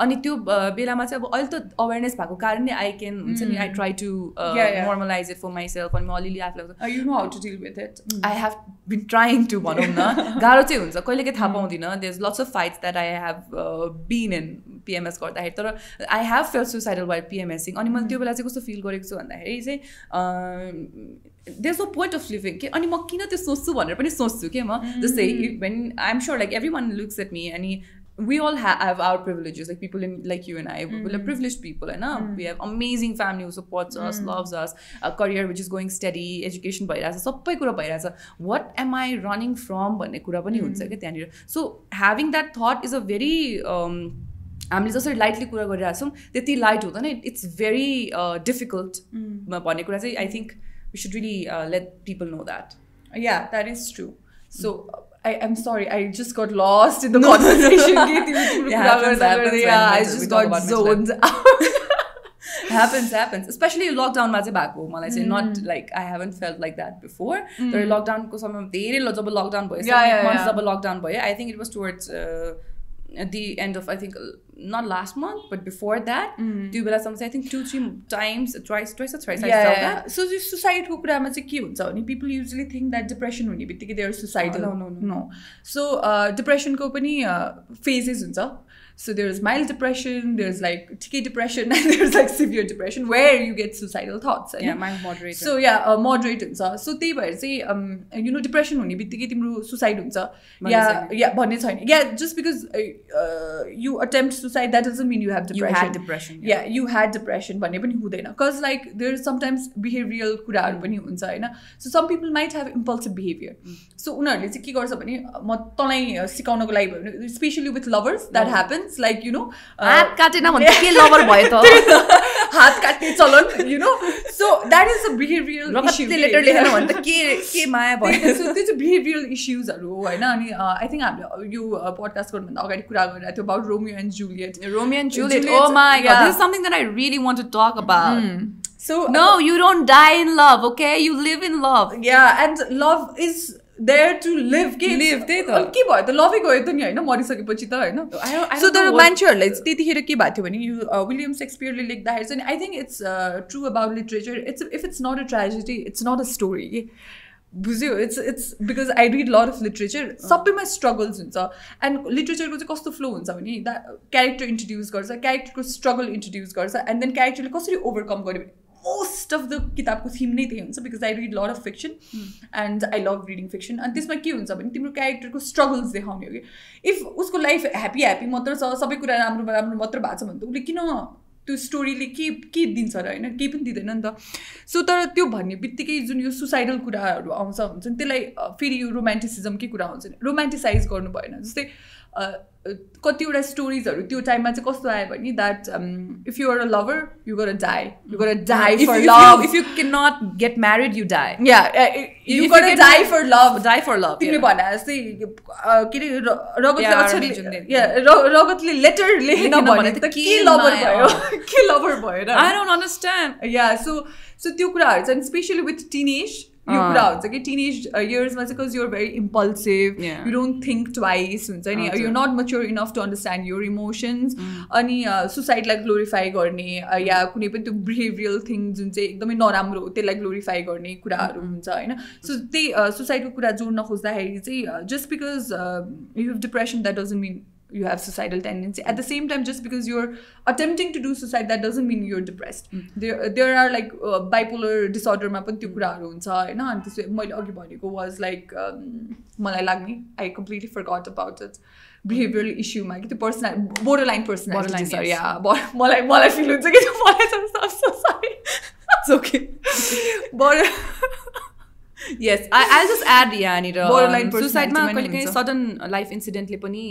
अनि त्यो बेलामा चाहिँ अब अहिले त अवेरनेस भएको कारण नै आई क्यान हुन्छ नि I try to normalise it for myself अनि म अलिअलि आफूलाई you know how to deal with it I have been trying to भनौँ न। [laughs] गाह्रो चाहिँ हुन्छ कहिले काहीँ थाहा पाउँदिनँ। There lots of fights that I have been in PMS गर्दाखेरि। तर I have fell suicidal why PMSing अनि मैले त्यो बेला चाहिँ कस्तो फिल गरेको छु भन्दाखेरि चाहिँ there no point of living कि? अनि म किन त्यो सोच्छु भनेर पनि सोच्छु कि म? जस्तै when I am sure like everyone looks at me अनि we all have, have our privileges like people in like you and i mm. we're privileged people and mm. we have amazing family who supports us mm. loves us a career which is going steady education भइरहेछ सबै कुरा भइरहेछ what am I running from भन्ने कुरा पनि हुन्छ क्या त्यहाँनिर so having that thought is a very हामीले जसरी लाइटली कुरा गरिरहेछौँ त्यति लाइट हुँदैन इट्स भेरी डिफिकल्ट भन्ने कुरा चाहिँ I think we should really uh, let people know that. Yeah, that is true. So I, am sorry, I just got lost in the conversation. [laughs] yeah, happens, happens yeah I just got zoned out. [laughs] happens happens especially lockdown मा चाहिँ भएको मलाई चाहिँ not like I haven't felt like that before तर लकडाउनको समयमा धेरै जब लकडाउन भयो जब लकडाउन भयो I think it was towards at the end of I think not last month but before that त्यो बेलासम्म चाहिँ I think to three times twice twice twice सो सुसाइडको कुरामा चाहिँ के हुन्छ भने people usually think that depression हुने बित्तिकै देयर सुसाइड नो सो डिप्रेसनको पनि फेजेस हुन्छ So there's mild depression, there's like tiki depression, [laughs] and there's like severe depression where you get suicidal thoughts. Yeah, mild moderate. So yeah, uh, moderate हुन्छ सो त्यही भएर चाहिँ you know depression हुने बित्तिकै तिम्रो suicide हुन्छ या या भन्ने छैन या just because you attempt suicide that doesn't mean you have depression depression या यु ह्याड डिप्रेसन भन्ने पनि हुँदैन कज like there is sometimes behavioural कुराहरू पनि हुन्छ होइन सो सम people might have impulsive behaviour सो उनीहरूले चाहिँ के गर्छ भने म तँलाई सिकाउनको लागि भयो भने specially with lovers that happens violence like you know uh, हात काटेन भने त के लभर भयो त हात काट्ने चलन you know so that is a behavioral issue रगतले letter लेखेन भने त के के माया भयो सो त्यो चाहिँ बिहेभियरल इस्युजहरू हो होइन अनि आई थिङ्क हामीले यो पडकास्ट गर्नुभन्दा अगाडि कुरा गरिरहेको थियो about Romeo end Juliet Romeo and Juliet. Juliet, oh my god, yeah. this is something that I really want to talk about. So No, you don't die in love, okay? You live in love. yeah and love is there to live के Live, त्यही त। के भयो? त लभै गयो त नि होइन? मरिसकेपछि त होइन? सो तर मान्छेहरूलाई चाहिँ त्यतिखेर के भएको थियो भने यो विलियम सेक्सपियरले लेख्दाखेरि चाहिँ I think it's true about literature it's if it's not a tragedy it's not a story कि बुझ्यो? It's it's because I read lot of literature सबैमा स्ट्रगल्स हुन्छ। एन्ड लिटरेचरको चाहिँ कस्तो फ्लो हुन्छ भने द क्यारेक्टर इन्ट्रोड्युस गर्छ क्यारेक्टरको स्ट्रगल इन्ट्रोड्युस गर्छ एन्ड देन क्यारेक्टरले कसरी ओभरकम गर्यो मोस्ट अफ द किताबको थिम नै त्यही हुन्छ because I read lot of fiction and I love reading fiction अनि त्यसमा के हुन्छ भने तिम्रो क्यारेक्टरको स्ट्रगल्स देखाउने हो कि इफ उसको लाइफ ह्याप्पी ह्याप्पी मात्र छ सबै कुरा राम्रो राम्रो मात्र भएको छ भने त उसले किन त्यो स्टोरीले के के दिन्छ र होइन केही पनि दिँदैन नि त सो तर त्यो भन्ने बित्तिकै जुन यो सुसाइडल कुराहरू आउँछ हुन्छ नि त्यसलाई फेरि यो रोमान्टिसिजमकै कुरा हुन्छ नि रोमान्टिसाइज गर्नु भएन जस्तै कतिवटा स्टोरिजहरू त्यो टाइममा चाहिँ कस्तो आयो भने that if you're a lover you gotta die you gotta die for love if you can not get married you die you gotta die for लभ डाई फर लभ तिमीले भने जस्तै के अरे रगतले रगतले लेटर लेखेन भने त के लभर भयो? [laughs] के लभर भयो आई डोन्ट अन्डरस्ट्यान्ड या सो सो त्यो कुराहरू चाहिँ स्पेसली विथ टिनेज यो। कुरा हुन्छ कि टिनेज इयर्समा चाहिँ because you're very impulsive. You don't think twice हुन्छ नि। You not mature enough to understand your emotions अनि सुसाइडलाई ग्लोरिफाई गर्ने या कुनै पनि त्यो बिहेभियरल थिङ जुन चाहिँ एकदमै नराम्रो हो त्यसलाई ग्लोरिफाई गर्ने कुराहरू हुन्छ होइन सो त्यही सुसाइडको कुरा जोड्न खोज्दाखेरि चाहिँ just because you have depression that doesn't mean you have suicidal tendency at the same time just because you're attempting to do suicide that doesn't mean you're depressed there there are like uh, bipolar disorder मा पनि त्यो कुराहरू हुन्छ होइन अनि त्यसो मैले अघि भनेको वाज लाइक मलाई लाग्ने I completely forgot about it behavioural इस्युमा कि त्यो personal border line personality Borderline, sir yes. या मलाई मलाई फिल हुन्छ कि त्यो मलाई त सरी It's okay. Border yes, I, I'll just add यहाँनिर Borderline सुसाइडमा personality कहिले पनि काहीँ हुन्छ। सडन लाइफ इन्सिडेन्टले पनि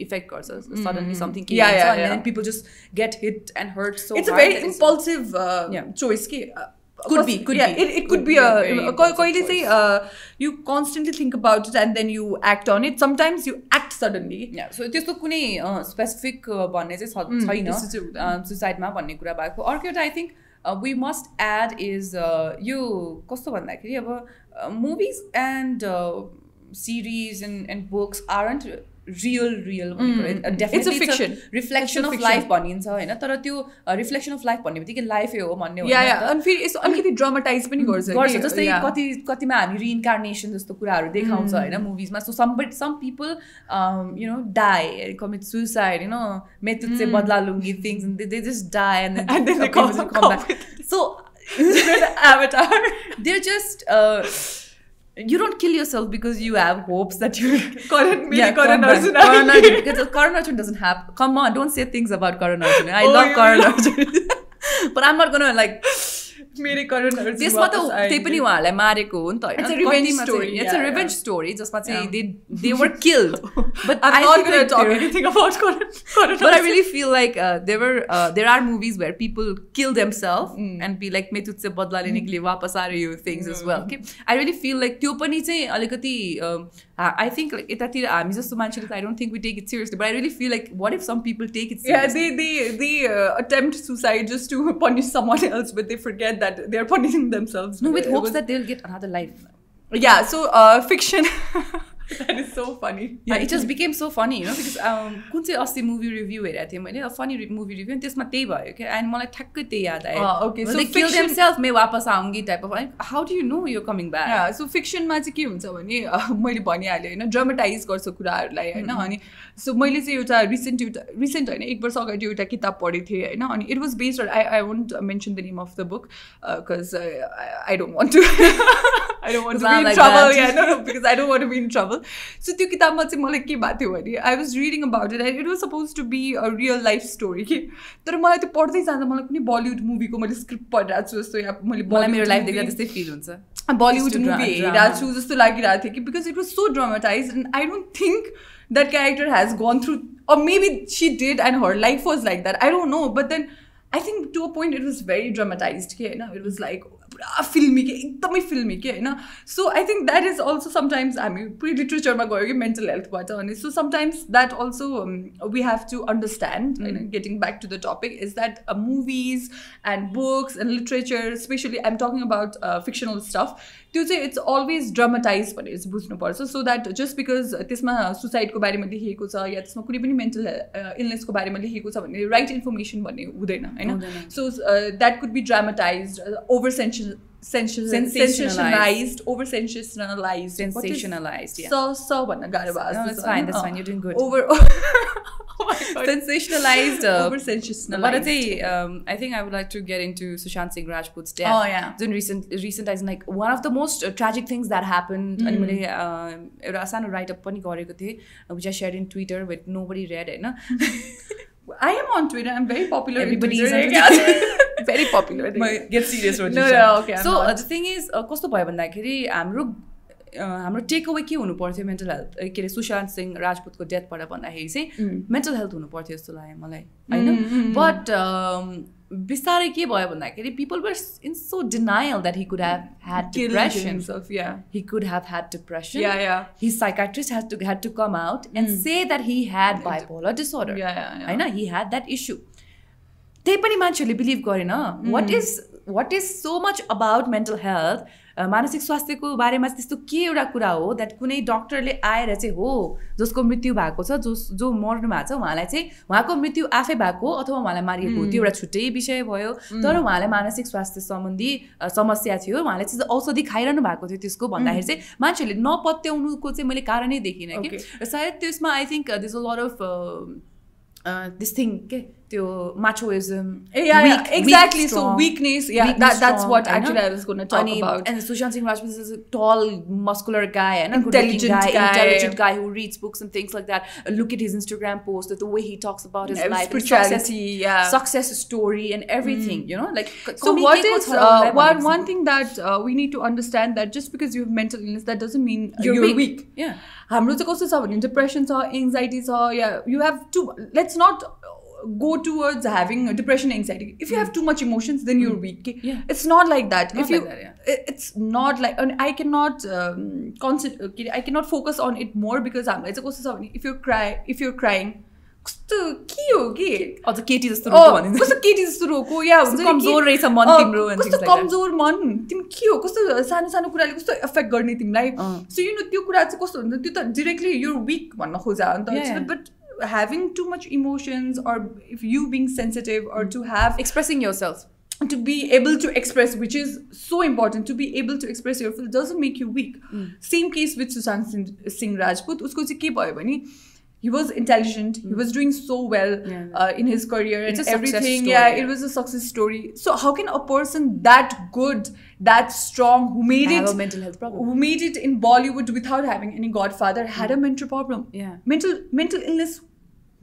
इफेक्ट गर्छ suddenly something Yeah, yeah, end yeah. Then people just get hit and hurt so it's a very impulsive uh, Yeah. choice कि uh, Could cause- be, could yeah, be. It, it could, Could be, be a a, very क- impulsive कहिले choice. चाहिँ uh, you constantly think about it and then you act on it sometimes you act suddenly सो त्यस्तो कुनै specific भन्ने चाहिँ छ- छैन त्यस्तो चाहिँ हुँदैन। सुसाइडमा भन्ने कुरा भएको अर्को एउटा I think we must add is यो कस्तो भन्दाखेरि अब movies end series and and books aren't real real It's a fiction. Reflection It's a of fiction. Life भनिन्छ होइन तर त्यो रिफ्लेक्सन अफ लाइफ भन्ने बित्तिकै लाइफै हो भन्ने या होइन या नि त। अनि फेरि यसो अलिकति ड्रामाटाइज पनि गर्छ गर्छ कि, जस्तै yeah. कति कतिमा हामी रिइन्कार्नेसन जस्तो कुराहरू देखाउँछ होइन मुभिजमा so some but some people you know die commit suicide you know method चाहिँ बदला लुङ्गी things they just die And then they come- come so Avatar. they're just uh, you don't kill yourself because you have hopes that you're [laughs] Karan- maybe Karan Karan Arjun. Karan Arjun, because Karan Arjun doesn't have. Come on, don't say things about Karan. I Oh, love Karan [laughs] but I'm not gonna like. मेरै करण अर्जुन त्यसमा त वापस आए। त्यही पनि उहाँहरूलाई मारेको हो नि त It's a revenge story, it's a yeah, revenge yeah. Story जसमा चाहिँ Yeah. They they were killed but I'm not going to talk anything about Karan. Karan But I Arjun. really feel like uh, there were uh, there are movies where people kill themselves and be like मैं तुझसे बदला लेने के लिए वापस आ रही हूँ things as well. Okay? I really feel like त्यो पनि चाहिँ अलिकति um, I think like यतातिर हामी जस्तो मान्छेले त I don't think we take it seriously. But I really feel like what if some people take it Yeah, seriously? they they they uh, attempt suicide just to punish someone else, but they forget that they're [laughs] punishing themselves. no, with hopes was- that they'll get another life. yeah. So uh, fiction. [laughs] [laughs] that is so funny. Yeah, it just became so funny, you know, because um, कुन चाहिँ अस्ति movie review हेरेको थिएँ मैले funny movie review त्यसमा त्यही भयो क्या एन्ड मलाई ठ्याक्कै त्यही याद आयो अँ, okay, so दे किल fiction- देमसेल्फ मे वापस आउँगी type of how do you know you coming back Yeah, so फिक्सनमा चाहिँ के हुन्छ भने अह, मैले भनिहालेँ होइन ड्रामाटाइज गर्छ कुराहरूलाई होइन अनि सो मैले चाहिँ एउटा रिसेन्ट एउटा रिसेन्ट होइन एक वर्ष अगाडि एउटा किताब पढेको थिएँ होइन अनि it was based I I want mention the name of the book because I don't want to [laughs] I don't want to Sound be in like trouble that. या no because I don't want to be in trouble so त्यो किताबमा चाहिँ मलाई के भएको थियो भने I was reading about it and it was suppose to be a real life story कि तर मलाई त्यो पढ्दै जाँदा मलाई कुनै बलिउड मुभीको मैले स्क्रिप्ट पढिरहेको छु जस्तो या मैले मलाई मेरो Bollywood लाइफ देख्दा movie- त्यस्तै फिल हुन्छ Bollywood Just to dra- movie drama. हेरिरहेको छु जस्तो लागिरहेको थियो कि because it was so dramatize and I don't think that character has gone through or maybe she did and her life was like that i don't know but then i think to a point it was very dramatized के होइन it was like पुरा फिल्मी के एकदमै फिल्मी के होइन so I think that is also sometimes हामी पुरै लिट्रेचरमा गयो कि मेन्टल हेल्थबाट अनि so sometimes that also we have to understand होइन getting back to the topic is that movies and books and literature specially I'm talking about fictional stuff त्यो चाहिँ इट्स अलवेज ड्रामाटाइज भनेर चाहिँ बुझ्नुपर्छ. सो द्याट जस्ट बिकज त्यसमा सुसाइडको बारेमा लेखिएको छ या त्यसमा कुनै पनि मेन्टल इलनेसको बारेमा लेखिएको छ भने राइट इन्फर्मेसन भन्ने हुँदैन होइन? So that could be dramatize over सेन्सन sensationalized, over sensationalized, sensationalized. Yeah. So so भन्न गाह्रो भएको No, that's fine. That's fine. You're doing good. Over. [laughs] [laughs] sensationalized. Uh, over sensationalized. But I think um, I think I would like to get into Sushant Singh Rajput's death. Oh yeah. Jun recent recent is like one of the most uh, tragic things that happened. अनि मैले एउटा सानो write up पनि गरेको थिएँ which I shared in Twitter but nobody read it. [laughs] No? I am on Twitter. I'm very popular. Everybody on is [laughs] on very popular. get serious No, no, okay. कस्तो भयो भन्दाखेरि हाम्रो हाम्रो टेक अवे के हुनु पर्थ्यो मेन्टल हेल्थ के अरे सुशान्त सिंह राजपूतको डेथबाट भन्दाखेरि चाहिँ मेन्टल हेल्थ हुनु पर्थ्यो जस्तो लाग्यो मलाई होइन बट बिस्तारै के भयो भन्दाखेरि people were in so denial that he could have had Kill depression himself. Yeah. he could have had depression. Yeah, yeah. His psychiatrist had to had to come out and say that he had bipolar disorder. Yeah, yeah, yeah. होइन he had that issue. त्यही पनि मान्छेहरूले believe गरेन what is what is so much about mental health मानसिक स्वास्थ्यको बारेमा चाहिँ त्यस्तो के एउटा कुरा हो द्याट कुनै डक्टरले आएर चाहिँ हो जसको मृत्यु भएको छ जो जो मर्नु भएको छ उहाँलाई चाहिँ उहाँको मृत्यु आफै भएको अथवा उहाँलाई मारिएको त्यो एउटा छुट्टै विषय भयो। तर उहाँलाई मानसिक स्वास्थ्य सम्बन्धी समस्या थियो। उहाँले चाहिँ औषधि खाइरहनु भएको थियो त्यसको भन्दाखेरि चाहिँ मान्छेहरूले नपत्याउनुको चाहिँ मैले कारणै देखिनँ कि. र सायद त्यसमा आई think this a lot of this thing के? त्यो माचोइजम Yeah, yeah, exactly. So weakness, yeah, that- that's what actually I was gonna talk about. And Sushant Singh Rajput is a tall, muscular guy and a Intelligent guy, guy. intelligent guy who reads books and things like that. Uh, Look at his Instagram post, the way he talks about his Yeah, life, and spirituality, success, yeah. success story, and everything. You know, like So what communication is को छ uh, उसलाई one भनेपछि- one thing that uh, we need to understand that just because you have mental illness that doesn't mean uh, You're you're, weak. weak. Yeah. हाम्रो चाहिँ कस्तो छ भने depression छ एङ्जाइटी छ yeah you have to let's not go towards having a depression anxiety if you have too much emotions then you're weak Yeah. it's not like that Not if you like that, yeah. it- it's not like and i cannot um, concent- okay, i cannot focus on it more because हामीलाई चाहिँ कस्तो छ भने if you're cry if you're crying कस्तो के हो के अझ केटी जस्तो Oh, रोको भनिन्छ। कस्तो केटी जस्तो रोको या हुन्छ नि कमजोर के- रहेछ मन अँ, तिम्रो and कस्तो things like that. कमजोर मन तिमी के हो कस्तो सानो सानो कुराले कस्तो एफेक्ट गर्ने तिमीलाई अँ। सो यु नो त्यो कुरा चाहिँ कस्तो हुन्छ त्यो त डिरेक्टली युर विक भन्न खोजा Yeah, अन्त yeah. But having too much emotions or if you being sensitive or to have expressing yourself to be able to express which is so important to be able to express your doesn't make you weak mm. same case with Sushant singh rajput usko ke bhayo bani he was intelligent he was doing so well Mm. Yeah. uh, in his career It's and everything yeah yeah. it was a success story so how can a person that good that strong who made Have it a mental health problem. who made it in Bollywood without having any godfather had a mental problem Yeah. mental mental illness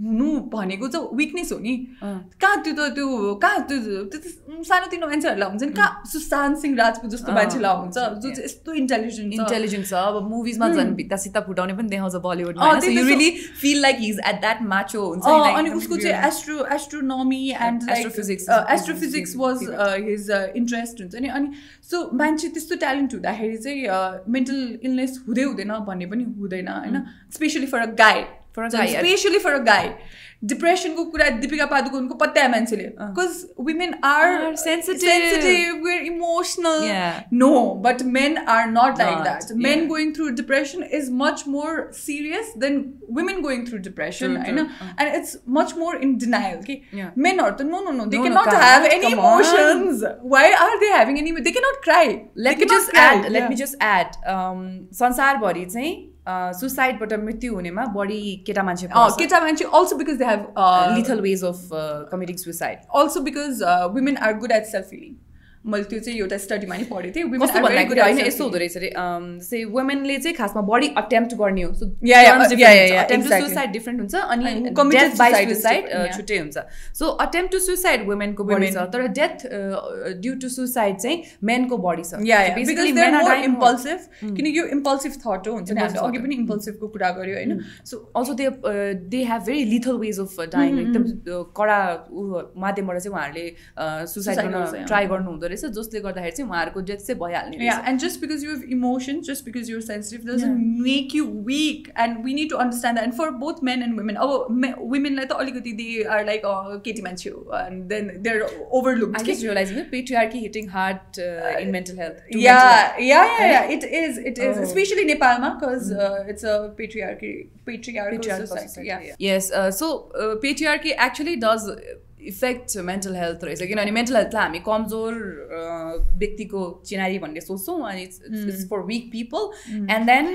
हुनु भनेको चाहिँ weakness हो नि। कहाँ त्यो त त्यो कहाँ त्यो त्यो सानोतिनो मान्छेहरूलाई हुन्छ नि कहाँ सुशान्त सिंह राजपूत जस्तो। मान्छेलाई हुन्छ जो चाहिँ यस्तो इन्टेलिजेन्ट इन्टेलिजेन्ट छ। अब मुभिजमा झन् भित्ता सित्ता फुटाउने पनि देखाउँछ बलिउडमा really feel like his at that macho हुन्छ अनि उसको. चाहिँ astro astronomy and astrophysics is was. His interest हुन्छ नि। अनि सो मान्छे त्यस्तो ट्यालेन्ट हुँदाखेरि चाहिँ मेन्टल इलनेस हुँदै हुँदैन भन्ने पनि हुँदैन होइन? स्पेसली फर अ गाई For a guy, yeah. Specially फर अ गाई डिप्रेसनको कुरा दिपिका पादुकोनको पत्याए मान्छेले because women are Are sensitive. sensitive we're emotional Yeah. no but men are not like Not, that men yeah. going through depression is much more serious than women going through depression True, I know true. and it's much more in denial okay Yeah. men are the, no no no they No, no, cannot can't. have any Come on. emotions why are they having any they cannot cry let They me cannot just cry. add let Yeah. me just add um, संसारभरि चाहिँ सुसाइडबाट मृत्यु हुनेमा बढी केटा मान्छे Oh, केटा मान्छे also because they have uh, lethal ways of committing suicide also because uh, women are good at self healing मैले त्यो चाहिँ एउटा स्टडीमा नि पढेको थिएँ होइन यस्तो हुँदो. रहेछ अरे जस्तै वुमेनले चाहिँ खासमा बडी अटेम्प्ट गर्ने हो सो. सुसाइड डिफ्रेन्ट हुन्छ अनि बाई is सुसाइड yeah. छुट्टै हुन्छ सो अटेम्प्ट टु सुसाइड वुमेनको बडी. छ तर डेथ ड्यु टु सुसाइड चाहिँ मेनको बडी छ more. impulsive. किनकि यो इम्पल्सिभ थट हो हुन्छ नि हामीले Impulsive अघि. पनि इम्पल्सिभको कुरा गऱ्यो होइन so also they they have very lethal ways of dying एकदम uh, कडा माध्यमबाट चाहिँ उहाँहरूले सुसाइड गर्छ, गर्न. ट्राई गर्नु हुँदो रहेछ जसले गर्दाखेरि चाहिँ उहाँहरूको डेथ चाहिँ भइहाल्ने रहेछ। Yeah, and just because you have emotions, just because you're sensitive, doesn't make you weak. And we need to understand that. And for both men and women, oh, me, women like the they are like, oh, Katie Manchu, and then they're overlooked. I just realizing that patriarchy hitting hard uh, in mental health. to mental yeah, health. yeah, yeah, yeah. It is. It is, Oh. especially Nepalma, effect mental health रहेछ। किनभने mental हेल्थलाई हामी कमजोर व्यक्तिको चिनारी भन्ने सोच्छौँ अनि it's for weak people and then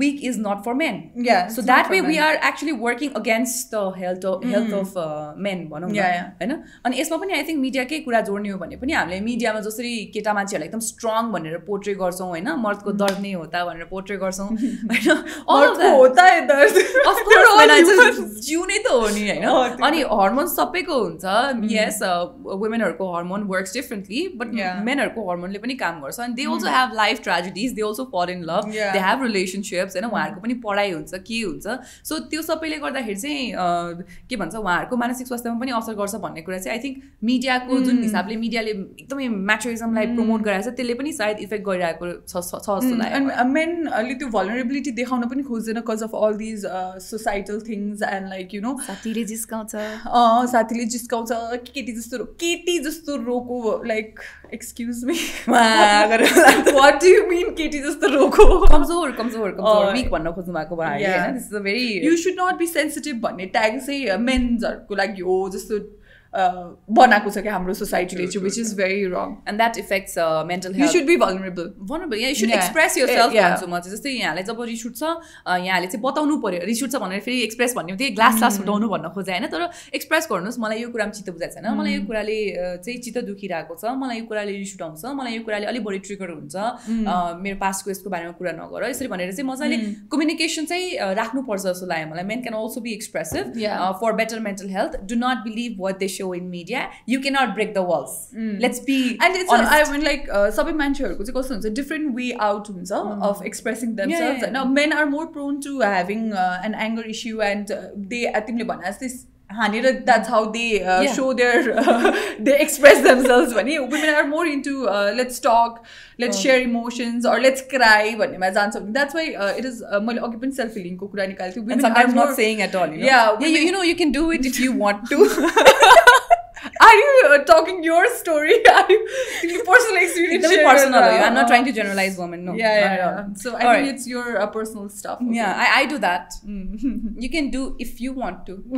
weak is not for men Yeah, so it's that not for way we men. are actually working against the health of health of uh, men भनौँ न Yeah, yeah. होइन अनि यसमा पनि I think मिडियाकै कुरा जोड्ने हो भने पनि हामीले मिडियामा जसरी केटा मान्छेहरूलाई एकदम स्ट्रङ भनेर पोर्ट्रे गर्छौँ होइन मर्दको दर्द नै होता भनेर पोर्ट्रे गर्छौँ होइन All of मर्दको that. होता है दर्द Of course, all when I just- humans. जिउ नै त हो नि होइन अँ, त्यो अनि हर्मोन सबैको हुन्छ यस वुमेनहरूको hormone works differently but Yeah. मेनहरूको हर्मोनले पनि काम गर्छ अनि they also have life tragedies they also फल इन लभ Yeah. दे हेभ रिलेसनसिप्स होइन? उहाँहरूको पनि पढाइ हुन्छ के हुन्छ? सो त्यो सबैले गर्दाखेरि चाहिँ के भन्छ? उहाँहरूको मानसिक स्वास्थ्यमा पनि असर गर्छ भन्ने कुरा चाहिँ आई थिङ्क मिडियाको जुन हिसाबले मिडियाले एकदमै म्याचरिजमलाई प्रमोट गराएको छ त्यसले पनि सायद इफेक्ट गरिरहेको छ छ जस्तो लाग्यो। And मेनले त्यो भलरेबिलिटी देखाउन पनि खोज्दैन cause of all these societal things and like you know साथीले जिस्काउँछ। साथीले जिस्काउँछ केटी जस्तो केटी जस्तो रोको like excuse me what do you मिन केटी जस्तो रोको कमजोर कमजोर कमजोर अँ। विक भन्न खोज्नु भएको भयो Yeah. होइन this is a very you should not be sensitive भन्ने ट्याग चाहिँ मेन्सहरूको लागि हो जस्तो uh, बनाएको छ क्या हाम्रो सोसाइटीले चाहिँ विच इज भेरी रङ and that affects uh, mental you health. Should be vulnerable vulnerable yeah you should Yeah. express yourself Yeah. भन्छु म चाहिँ जस्तै यहाँलाई जब रिस उठ्छ यहाँले चाहिँ बताउनु पर्यो। रिस उठ्छ भनेर फेरि एक्सप्रेस भन्ने त्यही ग्लास ग्लास फुटाउनु भन्न खोजे होइन? तर एक्सप्रेस गर्नुहोस् मलाई यो कुरामा चित्त बुझाएको छैन। मलाई यो कुराले अ, चाहिँ चित्त दुखिरहेको छ। मलाई यो कुराले रिस उठाउँछ मलाई यो कुराले अलिक बढी ट्रिगर हुन्छ। अ, मेरो पास्टको यसको बारेमा कुरा नगर। यसरी भनेर चाहिँ मजाले कम्युनिकेसन चाहिँ अ, राख्नुपर्छ जस्तो लाग्यो मलाई। Men can also be expressive. For better mental health do not believe what they so show in media, you cannot break the walls. Mm. Let's be and it's honest. A, I mean like uh, sabi man it's a different way out mm. of expressing themselves. Yeah, yeah, yeah. Now men are more prone to having uh, an anger issue and uh, they at this Honey, that's how they uh, yeah. show their, uh, [laughs] they express themselves. when women are more into uh, let's talk, let's share emotions, or let's cry. That's why uh, it is uh, male occupant self feeling. And sometimes more, not saying at all. You know? Yeah, women, yeah you, know, you can do it if you want to. [laughs] [laughs] Are you uh, talking your story? [laughs] Are you your personal experience? It's very share personal. with, I'm not uh, trying to generalize women. No. yeah, not yeah, at all. yeah. So I All think right. it's your uh, personal stuff. okay. Yeah, I, I do that. Mm. [laughs] You can do if you want to. [laughs]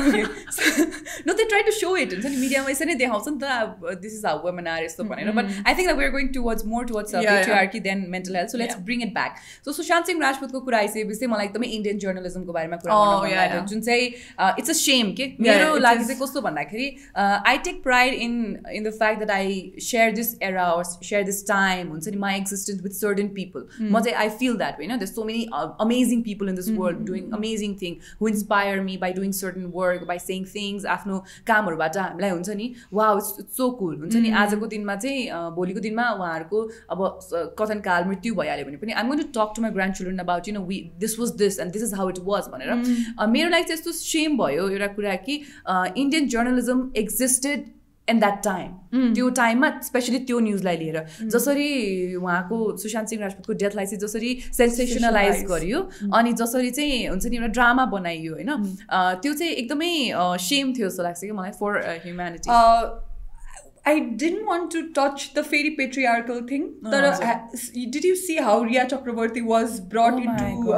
okay. So, no, they try to show it. हुन्छ नि मिडियामा यसरी नै देखाउँछ नि त this is how women are यस्तो भनेर but I think we are going towards more towards Yeah, yeah. Patriarchy then mental health so let's Yeah. Bring it back सो सुशान्त सिंह राजपूतको कुरा आइसकेपछि मलाई एकदमै इन्डियन जर्नलिजमको बारेमा कुरा Oh, गर्न मन yeah, लाग्यो yeah. जुन चाहिँ इट्स अ सेम के Yeah, मेरो it लागि is. चाहिँ कस्तो भन्दाखेरि I take pride in in the fact that I share this era share this time हुन्छ नि my existence with certain people म चाहिँ आई फिल द्याट होइन there's so many amazing people in this world doing amazing thing who inspire me by doing certain work by saying things आफ्नो कामहरूबाट हामीलाई हुन्छ नि वा इट्स सो कुल हुन्छ नि आजको दिनमा चाहिँ भोलिको दिनमा उहाँहरूको अब कथनकाल मृत्यु भइहाल्यो भने पनि I'm going to talk to my grand children about you know we this was this and this is how it was भनेर अ, मेरो लागि चाहिँ यस्तो सेम भयो एउटा कुरा कि Indian journalism existed in that time त्यो टाइममा स्पेसली त्यो न्युजलाई लिएर। जसरी उहाँको सुशान्त सिंह राजपूतको डेथलाई चाहिँ जसरी सेन्सेसनलाइज गरियो अनि जसरी चाहिँ हुन्छ नि एउटा ड्रामा बनाइयो होइन? त्यो चाहिँ एकदमै सेम थियो जस्तो लाग्छ कि मलाई for humanity I didn't want to touch the फेरि पेट्रिआर्कल थिङ तर did you see how Rhea Chakraborty was brought into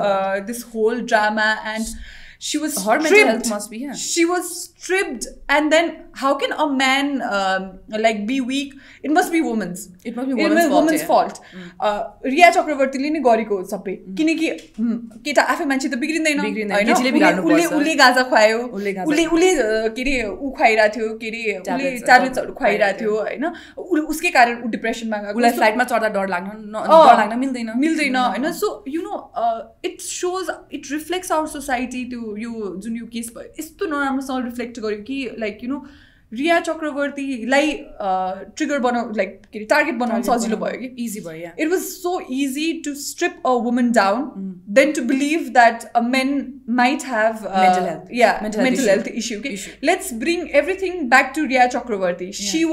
this whole drama and into God. uh, this whole drama and she was Her mental stripped. health must be, yeah. She was stripped, and then how can a man um, like be weak? It must be woman's. It must be It woman's must- fault, woman's yeah. fault. Uh, रिया चक्रवर्तीले नै गरेको हो सबै किनकि उम्, केटा आफै मान्छे त बिग्रिँदैन बिग्रिँदैन, होइन? केटीले उसले- बिगार्नु उसले पर्छ। उसले गाजा खुवायो उसले गाजा उसले उसले अ, के अरे ऊ खुवाइरहेको थियो के अरे उसले Tablets, ट्याब्लेट्सहरू अ, खुवाइरहेको थियो होइन उ- उसकै कारण ऊ डिप्रेसनमा गएको उसलाई So- फ्लाइटमा चढ्दा डर लाग्न न- अँ, डर लाग्न मिल्दैन मिल्दैन होइन so you know it shows it reflects our society त्यो यो जुन यो केस भयो यस्तो नराम्रोसँग रिफ्लेक्ट गर्यो कि लाइक यु नो रिया चक्रवर्तीलाई ट्रिगर बनाउ लाइक के अरे टार्गेट बनाउनु सजिलो भयो कि इजी भयो या it was so easy to strip a woman down than to believe that a men might have uh, Mental health. yeah Mental mental, health health, issue, okay? Issue. let's bring everything back to Riya Chakravarti she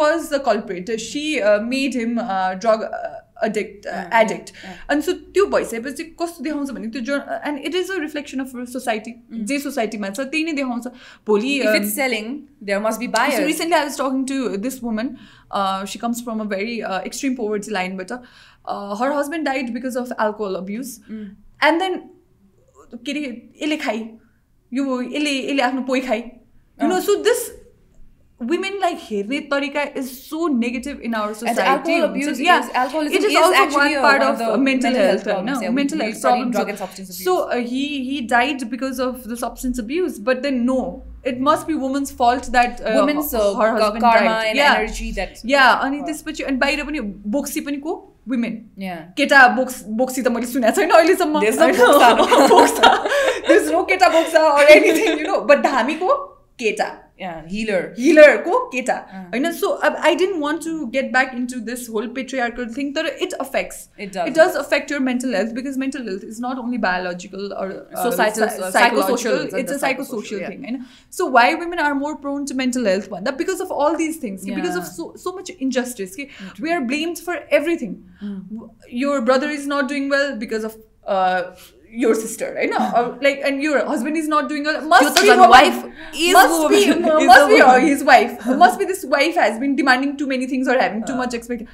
addict addict अनि so त्यो भइसकेपछि कस्तो देखाउँछ भने त्यो जो and it is a reflection of society जे सोसाइटीमा छ त्यही नै देखाउँछ। भोलि selling there must be by recently I was talking to this woman she comes from a very extreme poverty लाइनबाट her husband died because of alcohol abuse and then के अरे यसले खाइ यो यसले यसले आफ्नो पोइ खाइ you know so this women like हेर्ने तरिका is so negative in our society. alcohol abuse So, yeah, is- alcoholism it is, is also actually one a- part one of, of the uh, mental, mental health health, uh, problems, no, yeah. We- mental we health studied problems. drug and substance abuse. So uh, he he died because of the substance abuse, but then no, it must be woman's fault that uh, Women's uh, her ka- husband karma died. and yeah. energy that. Yeah, अनि त्यसपछि अनि बाहिर पनि बोक्सी पनि को women Yeah. केटा बोक्स बोक्सी त मैले सुनेको छैन अहिलेसम्म There's no बोक्सा. बोक्सा there's no केटा बोक्सा or anything you know but धामीको केटा Yeah, healer. हिलरको केटा अँ. होइन so I didn't want to get back into this whole patriarchal thing तर it affects It does. it does affect your mental health because mental health is not only biological or uh, Societal- psy- uh, psychological psychosocial, it's it's the a psychosocial psychosocial, yeah. thing होइन so why women are more prone to mental health one that because of all these things because of Yeah. so, so much injustice कि we are blamed for everything Mm. your brother is not doing well because of uh, your sister होइन or [laughs] like and your husband is not doing well त्यो must त be झन् woman. wife is must be [laughs] woman. Is must the be uh, woman. his wife [laughs] must be this wife has been demanding too many things or having too much expect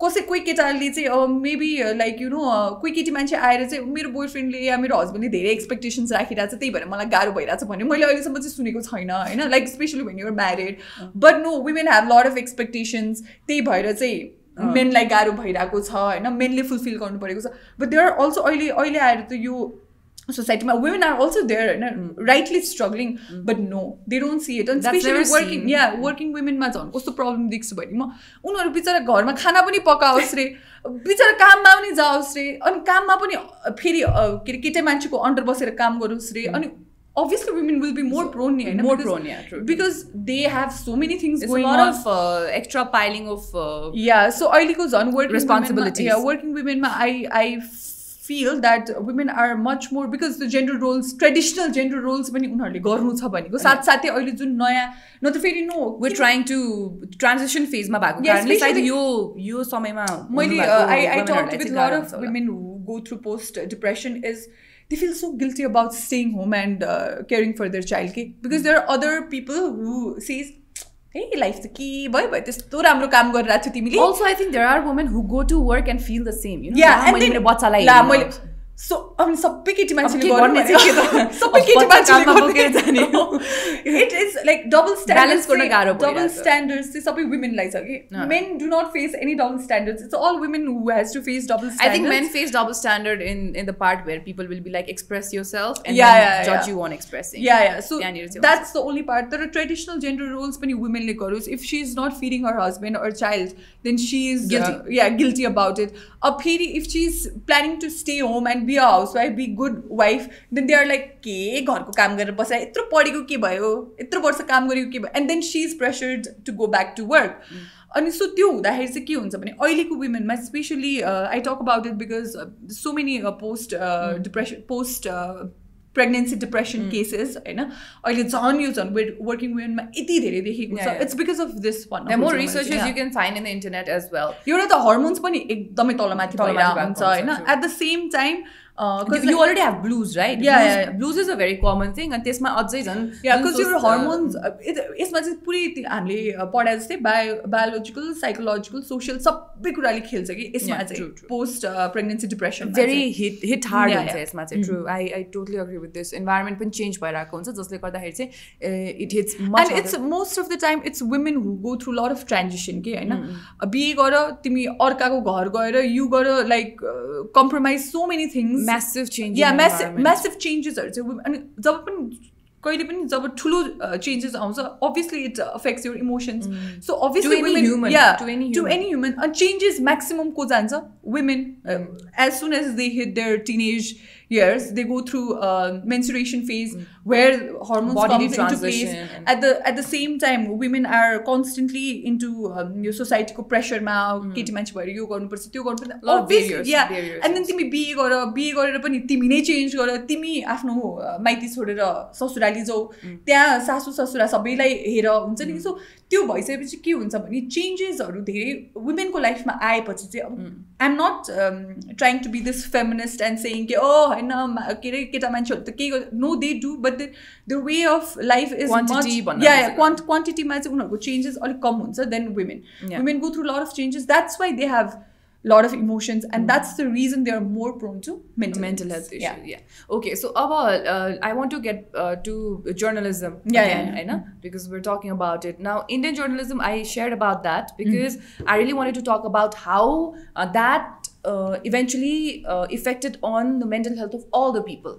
कसै कोही केटाले चाहिँ maybe like you know कोही केटी मान्छे आएर चाहिँ मेरो बोयफ्रेन्डले या मेरो हस्बेन्डले धेरै एक्सपेक्टेसन्स राखिरहेको छ त्यही भएर मलाई गाह्रो भइरहेको छ भने मैले अहिलेसम्म चाहिँ सुनेको छैन होइन like specially when your married but no women have lot of expectations त्यही भएर चाहिँ मेनलाई गाह्रो भइरहेको छ होइन? मेनले फुलफिल गर्नु परेको छ। बट दे आर अल्सो अहिले अहिले आएर त यो सोसाइटीमा वुमेन आर अल्सो देयर होइन? Rightly struggling but no they don't see it That's specially working. Yeah working वुमेनमा झन् कस्तो प्रब्लम देख्छु भने म उनीहरू बिचरा घरमा खाना पनि पकाओस् रे बिचरा काममा पनि जाओस् रे अनि काममा पनि फेरि के अरे केटै मान्छेको अन्डर बसेर काम गरोस् रे अनि obviously women will be more prone नि होइन More because- prone, yeah, true. because they have so many things It's a going lot on of uh, extra piling of. Uh, yeah so अहिलेको झन् working Responsibilities. yeah working womenमा I I feel that women are much more because the gender roles traditional gender roles पनि उनीहरूले गर्नु छ भनेको साथसाथै अहिले जुन नयाँ न त फेरि no we're trying to transition phase मा भएको Yeah, कारणले सायद especially- यो यो समयमा मैले हुनुभएको आई आई women टक हरूलाई विथ चाहिँ लट गाह्रो अफ हुन्छ होला। women who go through post depression is they feel so guilty about staying home and uh, caring for their child के because there are other people who says hey life त के भयो भयो त्यस्तो राम्रो काम गरिरहेको थियो तिमीले Also, I think there are women who go to work and feel the same. You know, Yeah, La, and मैले then- मेरो बच्चालाई ला, हेर्नु मैले सो अनि सबै केटी मान्छेले के गर्नु गर्ने भनेको। चाहिँ के त? सबै अब केटी बच्चा मान्छेले काममा बोकेर जाने हो। It is like double Balance गर्न गाह्रो डबल भइरहेछ। स्ट्यान्डर्ड्स चाहिँ सबै वुमेनलाई छ कि अँ। Main do not face any double standards it's all women who has to face double I think men face double standard in in the part where people will be like express yourself and Yeah, then yeah, judge yeah. you on expressing. Yeah, yeah. So त्यहाँनिर चाहिँ that's the only part. There are traditional gender roles पनि womenले गरोस्. If she is not feeding her husband or child, then she is Guilty. Uh, yeah, guilty about it. अब फेरि if she is planning to stay home and be a housewife, be good wife, then they are like के घरको काम गरेर बसा यत्रो पढेको के भयो? यत्रो वर्ष काम गरेको के भयो? And then she is pressured to go back to work. अनि सो त्यो हुँदाखेरि चाहिँ के हुन्छ भने अहिलेको वुमेनमा specially I talk about it because so many post depression post pregnancy depression cases होइन अहिले झन् यो झन् वर्किङ वुमेनमा यति धेरै देखेको Yeah, छ yeah. It's because of this There are more researches you can find in the internet as well. एउटा त hormones पनि एकदमै तलमाथि तलमाथि भइरहेको भएको हुन्छ हुन्छ, होइन true. Eight the same time Uh, 'cause you like- already have blues, right? Yeah, blues, yeah, yeah. blues is a very common thing and त्यसमा अझै झन् या जुन बिकज सोच- यो हर्मोन्स यसमा चाहिँ पुरै ती- हामीले पढाए जस्तै बायो बायोलोजिकल साइकोलोजिकल सोसियल सबै कुराले खेल्छ कि यसमा Yeah, चाहिँ true, true. Post pregnancy depression भेरी हिट हिट हार्ड Yeah, हुन्छ yeah. यसमा चाहिँ true I I totally agree with this environment पनि चेन्ज भइरहेको हुन्छ जसले गर्दाखेरि चाहिँ it hits and it's most of the time it's women who go through lot of transaction के होइन बिहे गर तिमी अर्काको घर गएर यु गर like compromise so many things Massive change या म्यासिभ म्यासिभ चेन्जेसहरू चाहिँ अनि जब पनि कहिले पनि जब ठुलो चेन्जेस आउँछ obviously it affects your emotions so obviously any women- human, yeah, to any to human. any human अनि चेन्जेस म्याक्सिमम को जान्छ? Women as soon as they hit their teenage years they go through uh, menstruation phase where hormones Bodily comes into place transition and- at the at the same time women are constantly into um, यो सोसाइटीको प्रेसरमा केटी मान्छे भएर यो गर्नुपर्छ त्यो Lot of गर्नुपर्छ barriers, या barriers, एन्ड देन तिमी बिहे गर बिहे गरेर पनि तिमी नै चेन्ज गर तिमी आफ्नो अ, माइती छोडेर ससुराली जाऊ त्यहाँ सासु ससुरा सबैलाई हेर हुन्छ नि सो त्यो भइसकेपछि के हुन्छ भने चेन्जेसहरू धेरै वुमेनको लाइफमा आएपछि चाहिँ अब I'm not trying to be this feminist and saying कि ओ होइन मा- के अरे केटा मान्छेहरू त केही no they do but the the way of life is या क्वान्टिटीमा चाहिँ उनीहरूको चेन्जेस अलिक कम हुन्छ than women. Women a lot of changes. That's why they have a lot of emotions, and that's the reason they are more prone to mental, mental health issues yeah, okay so अब uh, i want to get uh, to journalism Yeah, again yeah, know because we're talking about it. Now indian journalism i shared about that because i really wanted to talk about how uh, that uh, eventually uh, affected on the mental health of all the people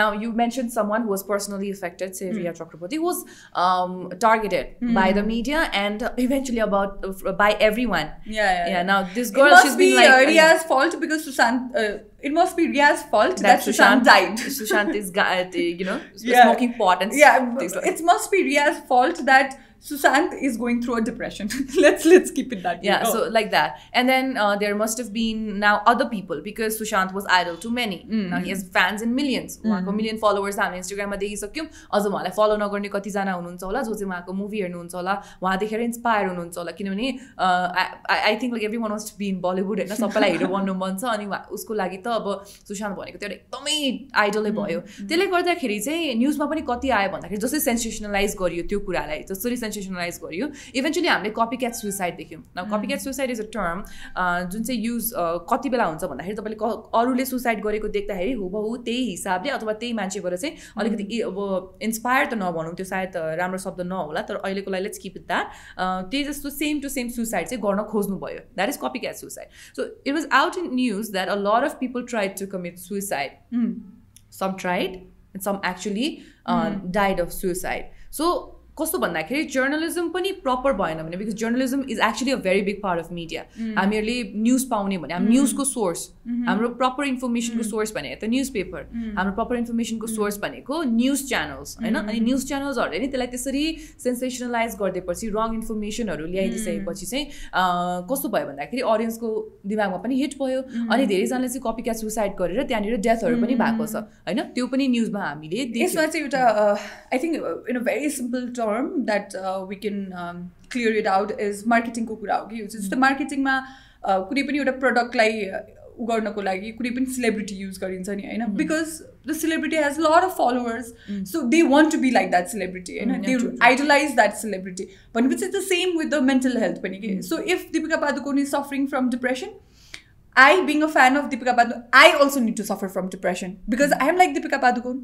now you mentioned someone who was personally affected say Riya Chakraborty was um, targeted by the media and eventually about uh, by everyone Yeah, yeah, yeah yeah. now this It girl must she's be been like Ria's fault because Sushant. Uh, it must be Ria's fault that, Sushant, died. [laughs] Sushant is, uh, you know, Yeah. smoking pot and yeah, things like it must be Ria's fault that Sushant is going through a depression. [laughs] let's let's keep it that way. Yeah, Oh. so like that. And then uh, there must have been now other people because Sushant was idol to many. Now he has fans in millions. उहाँको million followers हामीले इन्स्टाग्राममा देखिसक्यौँ अझ उहाँलाई फलो नगर्ने कतिजना हुनुहुन्छ होला जो चाहिँ उहाँको मुभी हेर्नुहुन्छ होला उहाँ देखेर इन्सपायर हुनुहुन्छ होला किनभने I think like every one was be in Bollywood होइन सबैलाई हिरो बन्नु मन छ अनि उहाँ- उसको लागि त अब सुशान्त भनेको त्यो एउटा एकदमै आइडलै भयो त्यसले गर्दाखेरि चाहिँ न्युजमा पनि कति आयो भन्दाखेरि जस्तै सेन्सेसनलाइज गरियो त्यो कुरालाई जसरी Sensationalise गरियो इभेन्चुली हामीले कपी क्याट सुइसाइड देख्यौँ न copycat suicide is a term जुन चाहिँ युज कति बेला हुन्छ भन्दाखेरि तपाईँले क- अरूले सुसाइड गरेको देख्दाखेरि हुबहु त्यही हिसाबले अथवा त्यही मान्छेबाट चाहिँ अलिकति इ- अब इन्सपायर त नभनौँ त्यो सायद अ, राम्रो शब्द नहोला तर अहिलेको लागि लेट्स किप इट द्याट त्यही जस्तो सेम टु सेम सुसाइड चाहिँ गर्न खोज्नु भयो. That is copycat suicide so it was out in news that a lot of people tried to commit some tried and some actually uh, died of suicide. So कस्तो भन्दाखेरि journalism पनि proper भएन भने because journalism is actually a very big part of media हामीहरूले news पाउने भने हामी न्युजको सोर्स हाम्रो प्रपर इन्फर्मेसनको सोर्स भनेको त न्युज पेपर हाम्रो प्रपर इन्फर्मेसनको सोर्स भनेको न्युज च्यानल्स होइन? अनि न्युज च्यानल्सहरूले नि त्यसलाई त्यसरी सेन्सेसनलाइज गरिदिएपछि रङ इन्फर्मेसनहरू ल्याइदिइसकेपछि चाहिँ अँ, कस्तो भयो भन्दाखेरि अडियन्सको दिमागमा पनि हिट भयो। अनि धेरैजनाले चाहिँ कपी क्याट सुसाइड गरेर त्यहाँनिर डेथहरू पनि भएको छ होइन? त्यो पनि न्युजमा हामीले देख्यौँ। यसमा चाहिँ एउटा I think in a very simple term that we can clear it out is मार्केटिङको कुरा हो कि जस्तै मार्केटिङमा कुनै पनि एउटा प्रडक्टलाई उ गर्नको लागि कुनै पनि सेलिब्रिटी युज गरिन्छ नि होइन because the celebrity has lot of followers so they want to be like that celebrity होइन दे. आइडलाइज द्याट सेलिब्रिटी भनेपछि the same with the mental health पनि कि so if Deepika Padukone is suffering from depression I, being a fan of Deepika Padukone, I also need to suffer from depression because I am like Deepika Padukone.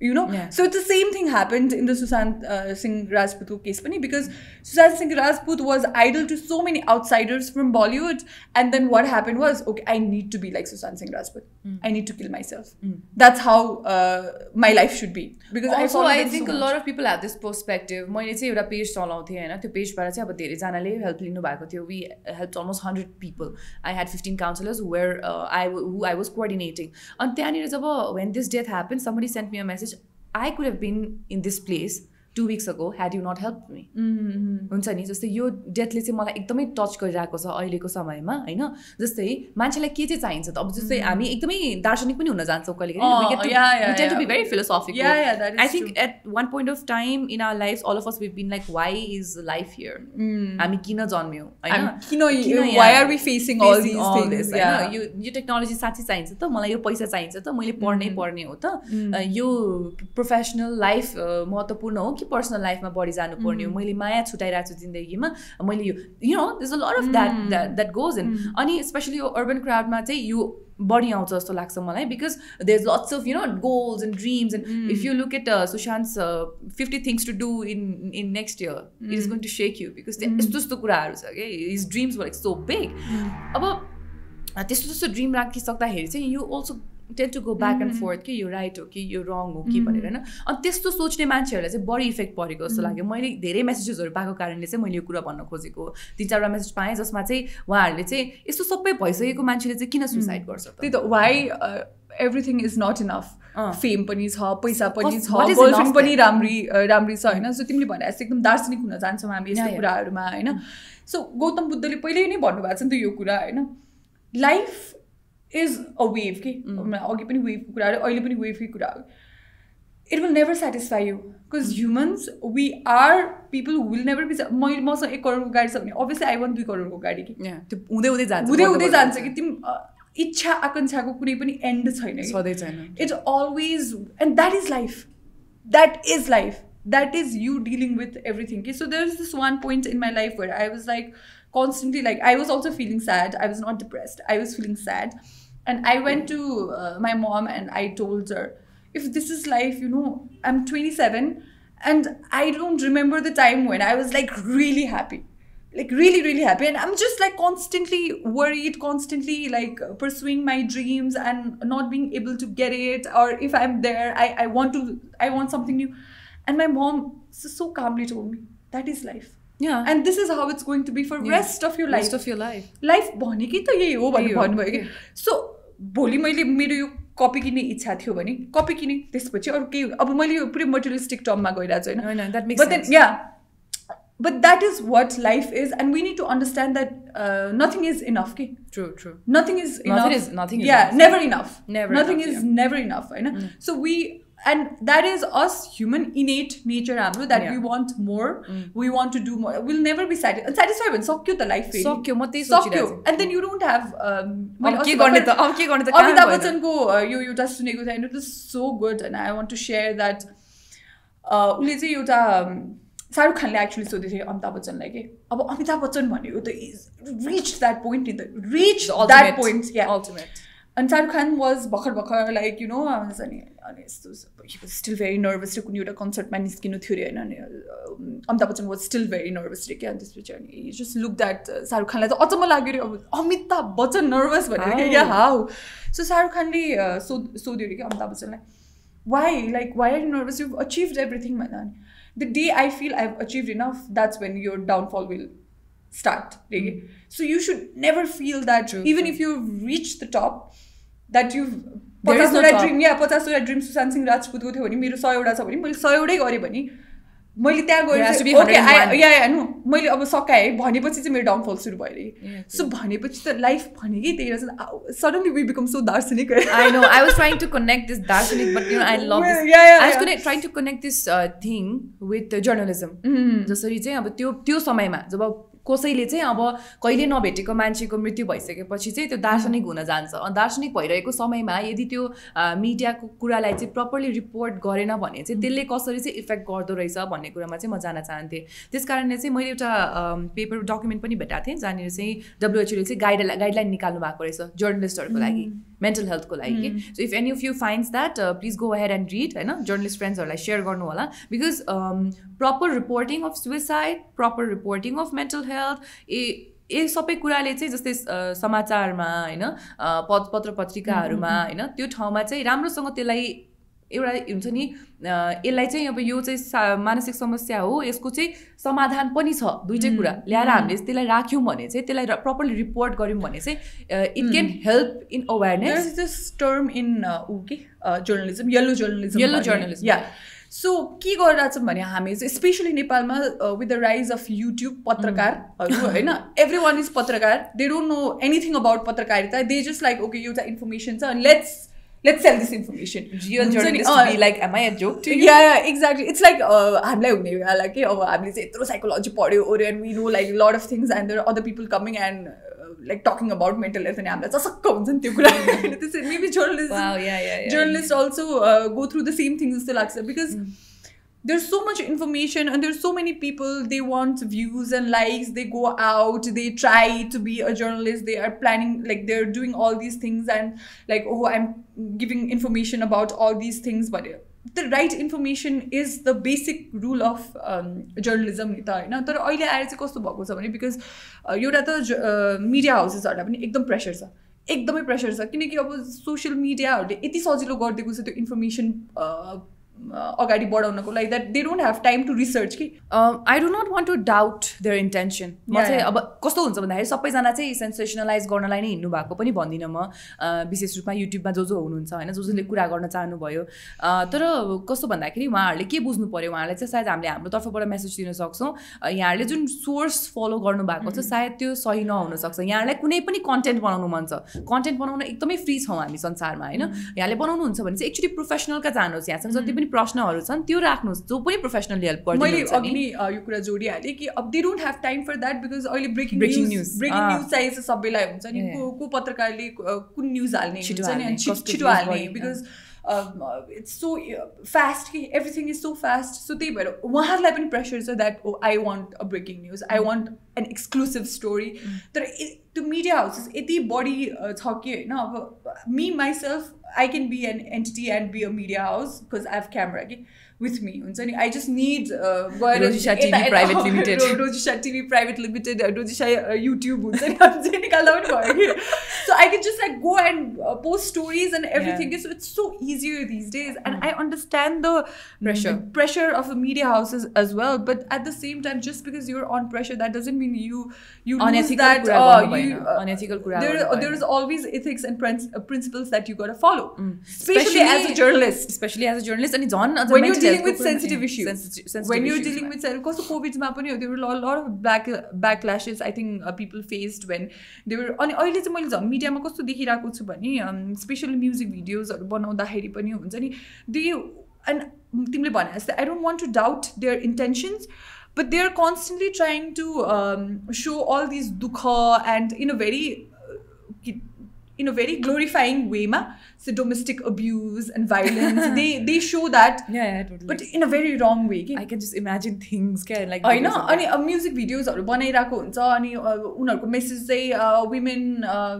you know yeah. so the same thing happened in the Sushant uh, singh rajput case pani because Sushant singh rajput was idol to so many outsiders from bollywood and then what happened was okay i need to be like Sushant singh rajput mm. i need to kill myself mm. that's how uh, my life should be because also i, I think so a lot of people have this perspective मैले चाहिँ एउटा page चलाउँथेँ होइन त्यो पेजबाट चाहिँ अब धेरैजनाले help लिनु भएको थियो we help almost hundred people I had fifteen counsellors where I who I was coordinating अनि त्यहाँनिर जब when this death happened, somebody sent me a message. I could have been in this place two weeks ago had you not help me हुन्छ नि? जस्तै यो डेथले चाहिँ मलाई एकदमै touch गरिरहेको छ अहिलेको समयमा होइन? जस्तै मान्छेलाई के चाहिँ चाहिन्छ त? अब जस्तै हामी एकदमै दार्शनिक पनि हुन जान्छौँ कहिले philosophic I think at one point of time in our life all of us we been like why is life here हामी किन जन्म्यौँ? होइन? यो टेक्नोलोजी साँच्ची चाहिन्छ त? मलाई यो पैसा चाहिन्छ त? मैले पढ्नै पर्ने हो त? यो प्रोफेसनल लाइफ महत्त्वपूर्ण हो कि पर्सनल लाइफमा बढी जानुपर्ने हो मैले माया छुट्याइरहेको छु जिन्दगीमा। मैले यो यु no this a lot of that that goes in अनि स्पेसली यो अर्बन क्राउडमा चाहिँ यो बढी आउँछ जस्तो लाग्छ मलाई because there is lots of you know goals and dreams and if you look at Sushant's fifty things to do in in next year it is going to shake you because यस्तो यस्तो कुराहरू छ कि his dreams were so big अब त्यस्तो त्यस्तो dream राखिसक्दाखेरि चाहिँ you also tend to go back and forth कि यो राइट हो कि यो रङ हो कि भनेर होइन? अनि त्यस्तो सोच्ने मान्छेहरूलाई चाहिँ बढी इफेक्ट परेको जस्तो लाग्यो। मैले धेरै मेसेजेसहरू पाएको कारणले चाहिँ मैले यो कुरा भन्न खोजेको। तिन चारवटा मेसेज पाएँ जसमा चाहिँ उहाँहरूले चाहिँ यस्तो सबै भइसकेको मान्छेले चाहिँ किन सुसाइड गर्छ त्यही त why everything is not enough fame पनि छ पैसा पनि छ गर्लफ्रेन्ड पनि राम्री राम्री छ होइन? सो तिमीले भने जस्तो एकदम दार्शनिक हुन जान्छौँ हामी यस्तो कुराहरूमा होइन? सो गौतम बुद्धले पहिल्यै नै भन्नुभएको छ नि त यो कुरा होइन? लाइफ इज अ वेभ कि अघि पनि वेभको कुरा अरे अहिले पनि वेभकै कुरा हो it will never satisfy you because humans we are people will never be मैले मसँग एक करोडको गाडी छ भने अभियसली आई वान दुई करोडको गाडी कि त्यो हुँदै हुँदै जान्छ हुँदै हुँदै जान्छ कि तिमी इच्छा आकाङ्क्षाको कुनै पनि एन्ड छैन सधैँ छैन it's always and that is life that is life that is you dealing with everything कि so there is this one point in my life where I was like constantly like i was also feeling sad i was not depressed i was feeling sad and I went to uh, my mom and I told her, if this is life, you know, I'm 27 and I don't remember the time when I was like really happy. Like really, really happy. And I'm just like constantly worried, constantly like pursuing my dreams and not being able to get it. Or if I'm there, I, I want to, I want something new. And my mom so calmly told me, that is life. Yeah. And this is how it's going to be for yeah. rest of your life. Rest of your life. Life bhane ki. So भोलि मैले मेरो यो कपी किन्ने इच्छा थियो भने कपी किने। त्यसपछि अरू केही अब मैले यो पुरै मटेरियलिस्टिक टर्ममा गइरहेको छु होइन? But that is what life is and we need to understand that nothing is enough कि true true nothing is enough never enough never nothing is never enough होइन? So uh, we and that is us human innate nature that we want more. We want to do more. We'll never be satisfied satisfied when you the life phase sakyo matai sakyo and then you don't have um ke garne ta ab ke garne ta amitabh bachchan ko uh, yo euta suneko thai no this is so good. And i want to share that uh ule chai euta um, shahrukh khan actually sodhe thai amitabh bachchan lai ke ab amitabh bachchan bhaneko ta reached that point in the reached that point yeah. Ultimate. And shahrukh khan was bakhar bakhar like you know i was अनि यस्तो still very nervous रे कुनै एउटा कन्सर्टमा निस्किनु थियो अरे होइन अनि Amitabh Bachchan was still very nervous रे क्या अनि त्यसपछि अनि जस्ट लुक द्याट शाहरुख खानलाई त अचम्म लाग्यो अरे अब अमिताभ बच्चन नर्भस भनेर क्या हाउ सो शाहरुख खानले सो सोध्यो अरे कि Amitabh बच्चनलाई why like why are you nervous you achieve everything भन्दा अनि the day I feel I have achieve enough that's when your downfall will start. Mm. So you should never feel that True. even if you reach the top, that you पचासवटा dream या पचासवटा dream Sushant Singh राजपुतको थियो भने मेरो सयवटा छ भने मैले सयवटै गरेँ भने मैले त्यहाँ गएर या हेर्नु मैले अब सकाएँ भनेपछि चाहिँ मेरो डाउनफल सुरु भयो सो भनेपछि त लाइफ भनेकै त्यही रहेछ। सडनली वी बिकम सो दार्शनिक। I know I was trying to connect this दार्शनिक but you I love I was trying to connect this thing with journalism जसरी चाहिँ अब त्यो त्यो समयमा जब कसैले चाहिँ अब कहिले नभेटेको मान्छेको मृत्यु भइसकेपछि चाहिँ त्यो दार्शनिक हुन जान्छ। अनि दार्शनिक भइरहेको समयमा यदि त्यो मिडियाको कुरालाई चाहिँ प्रपरली रिपोर्ट गरेन भने चाहिँ त्यसले कसरी चाहिँ इफेक्ट गर्दो रहेछ भन्ने कुरामा चाहिँ म जान चाहन्थेँ। त्यस कारणले चाहिँ मैले एउटा पेपर डकुमेन्ट पनि भेटाएको थिएँ जहाँनिर चाहिँ डब्लुएचओले चाहिँ गाइड गाइडलाइन निकाल्नु भएको रहेछ जर्नलिस्टहरूको लागि। मेन्टल हेल्थको लागि। कि so if any of you finds that please go here and read होइन जर्नलिस्ट फ्रेन्ड्सहरूलाई सेयर गर्नु होला। Because proper reporting of suicide proper reporting of mental health ए ए सबै कुराले चाहिँ जस्तै समाचारमा होइन पत्र पत्रिकाहरूमा होइन त्यो ठाउँमा चाहिँ राम्रोसँग त्यसलाई एउटा हुन्छ नि यसलाई चाहिँ अब यो चाहिँ मानसिक समस्या हो यसको चाहिँ समाधान पनि छ दुइटै कुरा। ल्याएर हामीले त्यसलाई राख्यौँ भने चाहिँ त्यसलाई प्रपरली रिपोर्ट गऱ्यौँ भने चाहिँ it can help in awareness this term in ऊ के? Journalism yellow journalism yellow journalism या सो के गरिरहेको छौँ भने हामी चाहिँ स्पेसली नेपालमा with the rise of YouTube पत्रकारहरू होइन? एभ्री वान इज पत्रकार they don't know anything about पत्रकारिता दे जस्ट लाइक ओके एउटा इन्फर्मेसन छ let's let's sell this information. Real journalists uh, be like, am I a joke to you? Yeah, yeah exactly. It's like, uh, I'm like, okay, like, oh, I'm like, psychology oh, and we know like a lot of things and there are other people coming and uh, like talking about mental health and I'm like, [laughs] maybe journalists, wow, yeah, yeah, yeah, journalists yeah. also uh, go through the same things still because mm there's so much information and there's so many people they want views and likes they go out they try to be a journalist they are planning like they're doing all these things and like oh i'm giving information about all these things but the right information is the basic rule of um, journalism नि त होइन तर अहिले आएर चाहिँ कस्तो भएको छ भने बिकज एउटा त मिडिया हाउसेसहरूलाई पनि एकदम प्रेसर छ एकदमै प्रेसर छ किनकि अब सोसियल मिडियाहरूले यति सजिलो गरिदिएको छ त्यो इन्फर्मेसन अगाडि बढाउनको लागि that they don't have time to research कि? I do not want to doubt their intention म चाहिँ. अब कस्तो हुन्छ भन्दाखेरि सबैजना चाहिँ सेन्सेसनलाइज गर्नलाई नै हिँड्नु भएको पनि भन्दिनँ म। विशेष रूपमा युट्युबमा जो जो हुनुहुन्छ होइन जो जसले कुरा गर्न चाहनुभयो। तर कस्तो भन्दाखेरि उहाँहरूले के बुझ्नु पऱ्यो उहाँहरूलाई चाहिँ सायद हामीले हाम्रो तर्फबाट मेसेज दिन सक्छौँ। यहाँहरूले जुन सोर्स फलो गर्नु भएको छ सायद त्यो सही नहुनसक्छ। यहाँहरूलाई कुनै पनि कन्टेन्ट बनाउनु मन छ। कन्टेन्ट बनाउन एकदमै फ्री छौँ हामी संसारमा होइन? यहाँले बनाउनुहुन्छ भने चाहिँ एकचोटि प्रोफेसनलका जानुहोस्। यहाँसँग जति पनि प्रश्नहरू छन् त्यो राख्नुहोस् जो पनि प्रोफेसनली हेल्प मैले गरिदिनुहुन्छ अघि यो कुरा जोडिहालेँ कि अब they don't have time for that because अहिले breaking Breaking news. Breaking. News चाहिन्छ सबैलाई हुन्छ नि को को पत्रकारले कुन न्युज हाल्ने हुन्छ नि छिटो हाल्ने because इट्स सो फास्ट कि everything is so fast so त्यही भएर उहाँहरूलाई पनि प्रेसर छ that oh I want a breaking news I want an exclusive story तर इ- त्यो मिडिया हाउसेस यति बढी अ, छ कि होइन अब me myself I can be an entity and be a media house because I have camera कि विथ मी हुन्छ नि आई जस्ट निड गएर रोजिसा TV यता- यता- Private Limited. रो- Rojisa TV private limited Rojisa YouTube हुन्छ नि जे निकाल्दा पनि भयो कि so I can just like go and post stories and everything so it's so easier these days and I understand the Pressure. pressure of the media houses as well but at the same time just because you're on pressure that doesn't mean you you lose Unethical that कुरा uh, गर्नु you, भएन। Unethical कुरा there, गर्नु there भएन। is always ethics and prin- uh, principles that you got to follow especially, as a journalist specially as a journalist अनि झन् अझ when you're mental dealing health with को पनि- sensitive A, issues sensitive- sensitive when you're issues dealing मा। with sen- कस्तो कोभिडमा पनि there were a lot of back backlashes I think uh, people faced when they were अनि अहिले चाहिँ मैले झन् मिडियामा कस्तो देखिरहेको छु भने स्पेसली म्युजिक भिडियोजहरू बनाउँदाखेरि पनि हुन्छ नि दे एन्ड तिमीले भने जस्तै आई don't want to doubt there intentions but they're constantly trying to um, show all these dukha and in a very uh, in a very glorifying way ma so domestic abuse and violence they [laughs] they show that Yeah, yeah, totally. but in a very wrong way कि I can just imagine [laughs] things क्या like होइन videos of अनि that. Music भिडियोजहरू बनाइरहेको हुन्छ अनि अ, उनीहरूको message चाहिँ women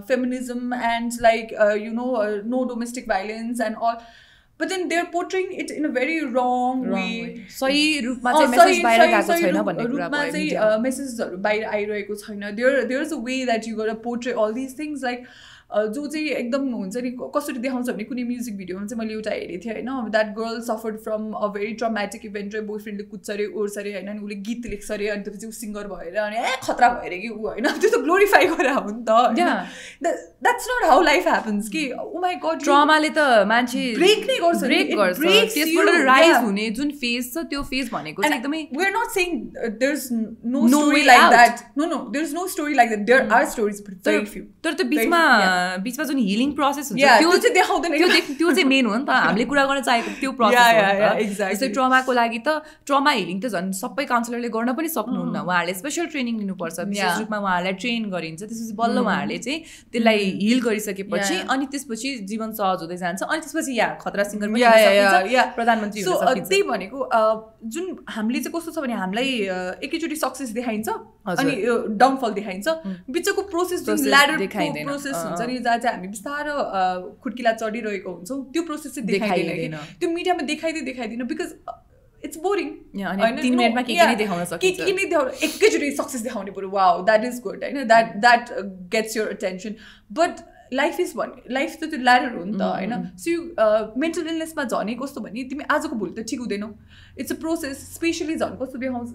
feminism end like you no no domestic violence and all but then there पोर्ट्रिङ it in a very रङ Wrong वे way. सही रूपमा अँ, चाहिँ मेसेज सही- बाहिर सही- गएको सही छैन रूप- भन्ने कुरा रूपमा भयो चाहिँ media मा। मेसेजेसहरू बाहिर आइरहेको छैन there there is a way that you गर portray all this things like जो चाहिँ एकदम हुन्छ नि कसरी देखाउँछ भने कुनै म्युजिक भिडियोमा चाहिँ मैले एउटा हेरेको थिएँ होइन that girl suffered from a very traumatic event र बोय फ्रेन्डले कुद्छ अरे ओर्छ अरे होइन अनि उसले गीत लेख्छ अरे अनि त्यसपछि ऊ सिङ्गर भएर अनि ए खतरा भएर कि ऊ होइन [laughs] त्यो त ग्लोरिफाई गरेर हो नि. त that's not how life happens कि माई गड ट्रमाले त मान्छे Break नै गर्छ नि। ब्रेक गर्छ त्यसबाट राइज. हुने जुन फेज छ त्यो फेज भनेको चाहिँ एकदमै there's n- no, No story way like out. that. No, no, there's no story like that. There are stories, but तर त्यो बिचमा. बिचमा जुन हिलिङ प्रोसेस हुन्छ त्यो चाहिँ देखाउँदैन। त्यो चाहिँ मेन हो नि त। हामीले कुरा गर्न चाहेको त्यो प्रोसेस. जस्तै ट्रमाको लागि त ट्रमा हिलिङ त झन् सबै काउन्सिलरले गर्न पनि सक्नुहुन्न। उहाँहरूले स्पेसल ट्रेनिङ लिनुपर्छ विशेष. रूपमा उहाँहरूलाई ट्रेन गरिन्छ। त्यसपछि बल्ल उहाँहरूले चाहिँ त्यसलाई हिल गरिसकेपछि Yeah. अनि त्यसपछि जीवन सहज हुँदै जान्छ। अनि त्यसपछि या खतरा सिङ्गर. प्रधानमन्त्री त्यही भनेको जुन हामीले चाहिँ कस्तो छ भने हामीलाई एकैचोटि सक्सेस देखाइन्छ। अनि डाउनफल देखाइन्छ। बिचको प्रोसेस जुन ल्याडर। प्रोसेस हुन्छ जहाँ चाहिँ हामी बिस्तारो खुड्किला चढिरहेको हुन्छौँ। त्यो प्रोसेस चाहिँ देखाइँदैन त्यो मिडियामा देखाइदिए देखाइदिन बिकज इट्स बोरिङ के के नै देखाउन एकैचोटि सक्सेस देखाउने बरु वाउ द्याट इज गुड होइन? That that gets your attention but life is भने लाइफ त त्यो ल्याडर हो नि त होइन? सो यु मेन्टल इलनेसमा झनै कस्तो भने तिमी आजको भोलि त ठिक हुँदैनौ। इट्स अ प्रोसेस स्पेसली झन् कस्तो देखाउँछ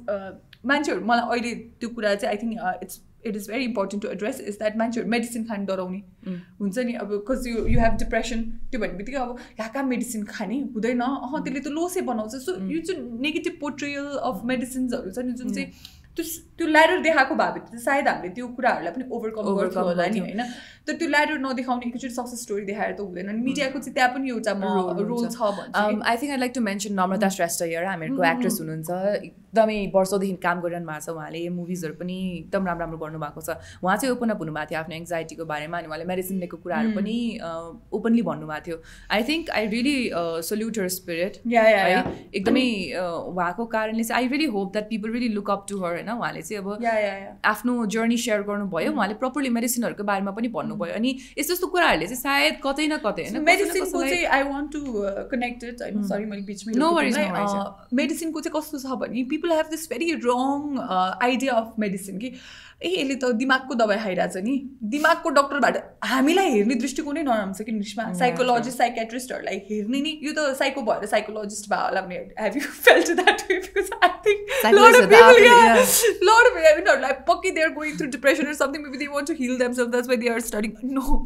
मान्छेहरू मलाई अहिले त्यो कुरा चाहिँ I think it's it is very important to address is that मान्छेहरू मेडिसिन खानु डराउने। हुन्छ नि? अब because you you have depression त्यो भन्ने बित्तिकै अब कहाँ कहाँ मेडिसिन खाने? हुँदैन। अह त्यसले त लोसे बनाउँछ। सो यो जुन नेगेटिभ पोर्ट्रियल अफ मेडिसिन्सहरू छ नि जुन चाहिँ त्यो त्यो ल्याडर देखाएको भए त सायद हामीले त्यो कुराहरूलाई पनि ओभरकम गर्थ्यो होला नि होइन? तर त्यो ल्याडर नदेखाउने एकचोटि सक्सेस स्टोरी देखाएर त हुँदैन अनि मिडियाको चाहिँ त्यहाँ पनि एउटा रोल छ I think I like to mention Namrata Shrestha यर हामीहरूको एक्ट्रेस हुनुहुन्छ। एकदमै वर्षौँदेखि काम गरिरहनु भएको छ उहाँले। मुभिजहरू पनि एकदम राम्रो राम्रो गर्नुभएको छ। उहाँ चाहिँ ओपन अप हुनुभएको थियो आफ्नो एङ्जाइटीको बारेमा अनि उहाँले मेडिसिन लिएको कुराहरू पनि ओपनली भन्नुभएको थियो। I think I really salute her spirit एकदमै उहाँको कारणले चाहिँ I really hope that people really look up to her होइन? उहाँले चाहिँ अब आफ्नो जर्नी सेयर गर्नुभयो। उहाँले प्रपरली मेडिसिनहरूको बारेमा पनि भन्नुभयो। अनि यस्तो यस्तो कुराहरूले चाहिँ सायद कतै न कतै होइन? मेडिसिनको चाहिँ आई वान्ट टु कनेक्टेड होइन सरी मैले बिचमा मेडिसिनको चाहिँ कस्तो छ भने पिपल हेभ दिस भेरी रङ आइडिया अफ मेडिसिन कि ए यसले त दिमागको दबाई खाइरहेछ नि दिमागको डक्टरबाट हामीलाई हेर्ने दृष्टिकोणै नराम्रो छ कि निस्मा साइकोलोजिस्ट साइकेट्रिस्टहरूलाई हेर्ने नि यो त साइको भएर साइकोलोजिस्ट भयो होला भने have you felt that way because I think lot of हेभिनहरूलाई पक्कै they are going through depression or something maybe they want to heal themselves that's why they are studying no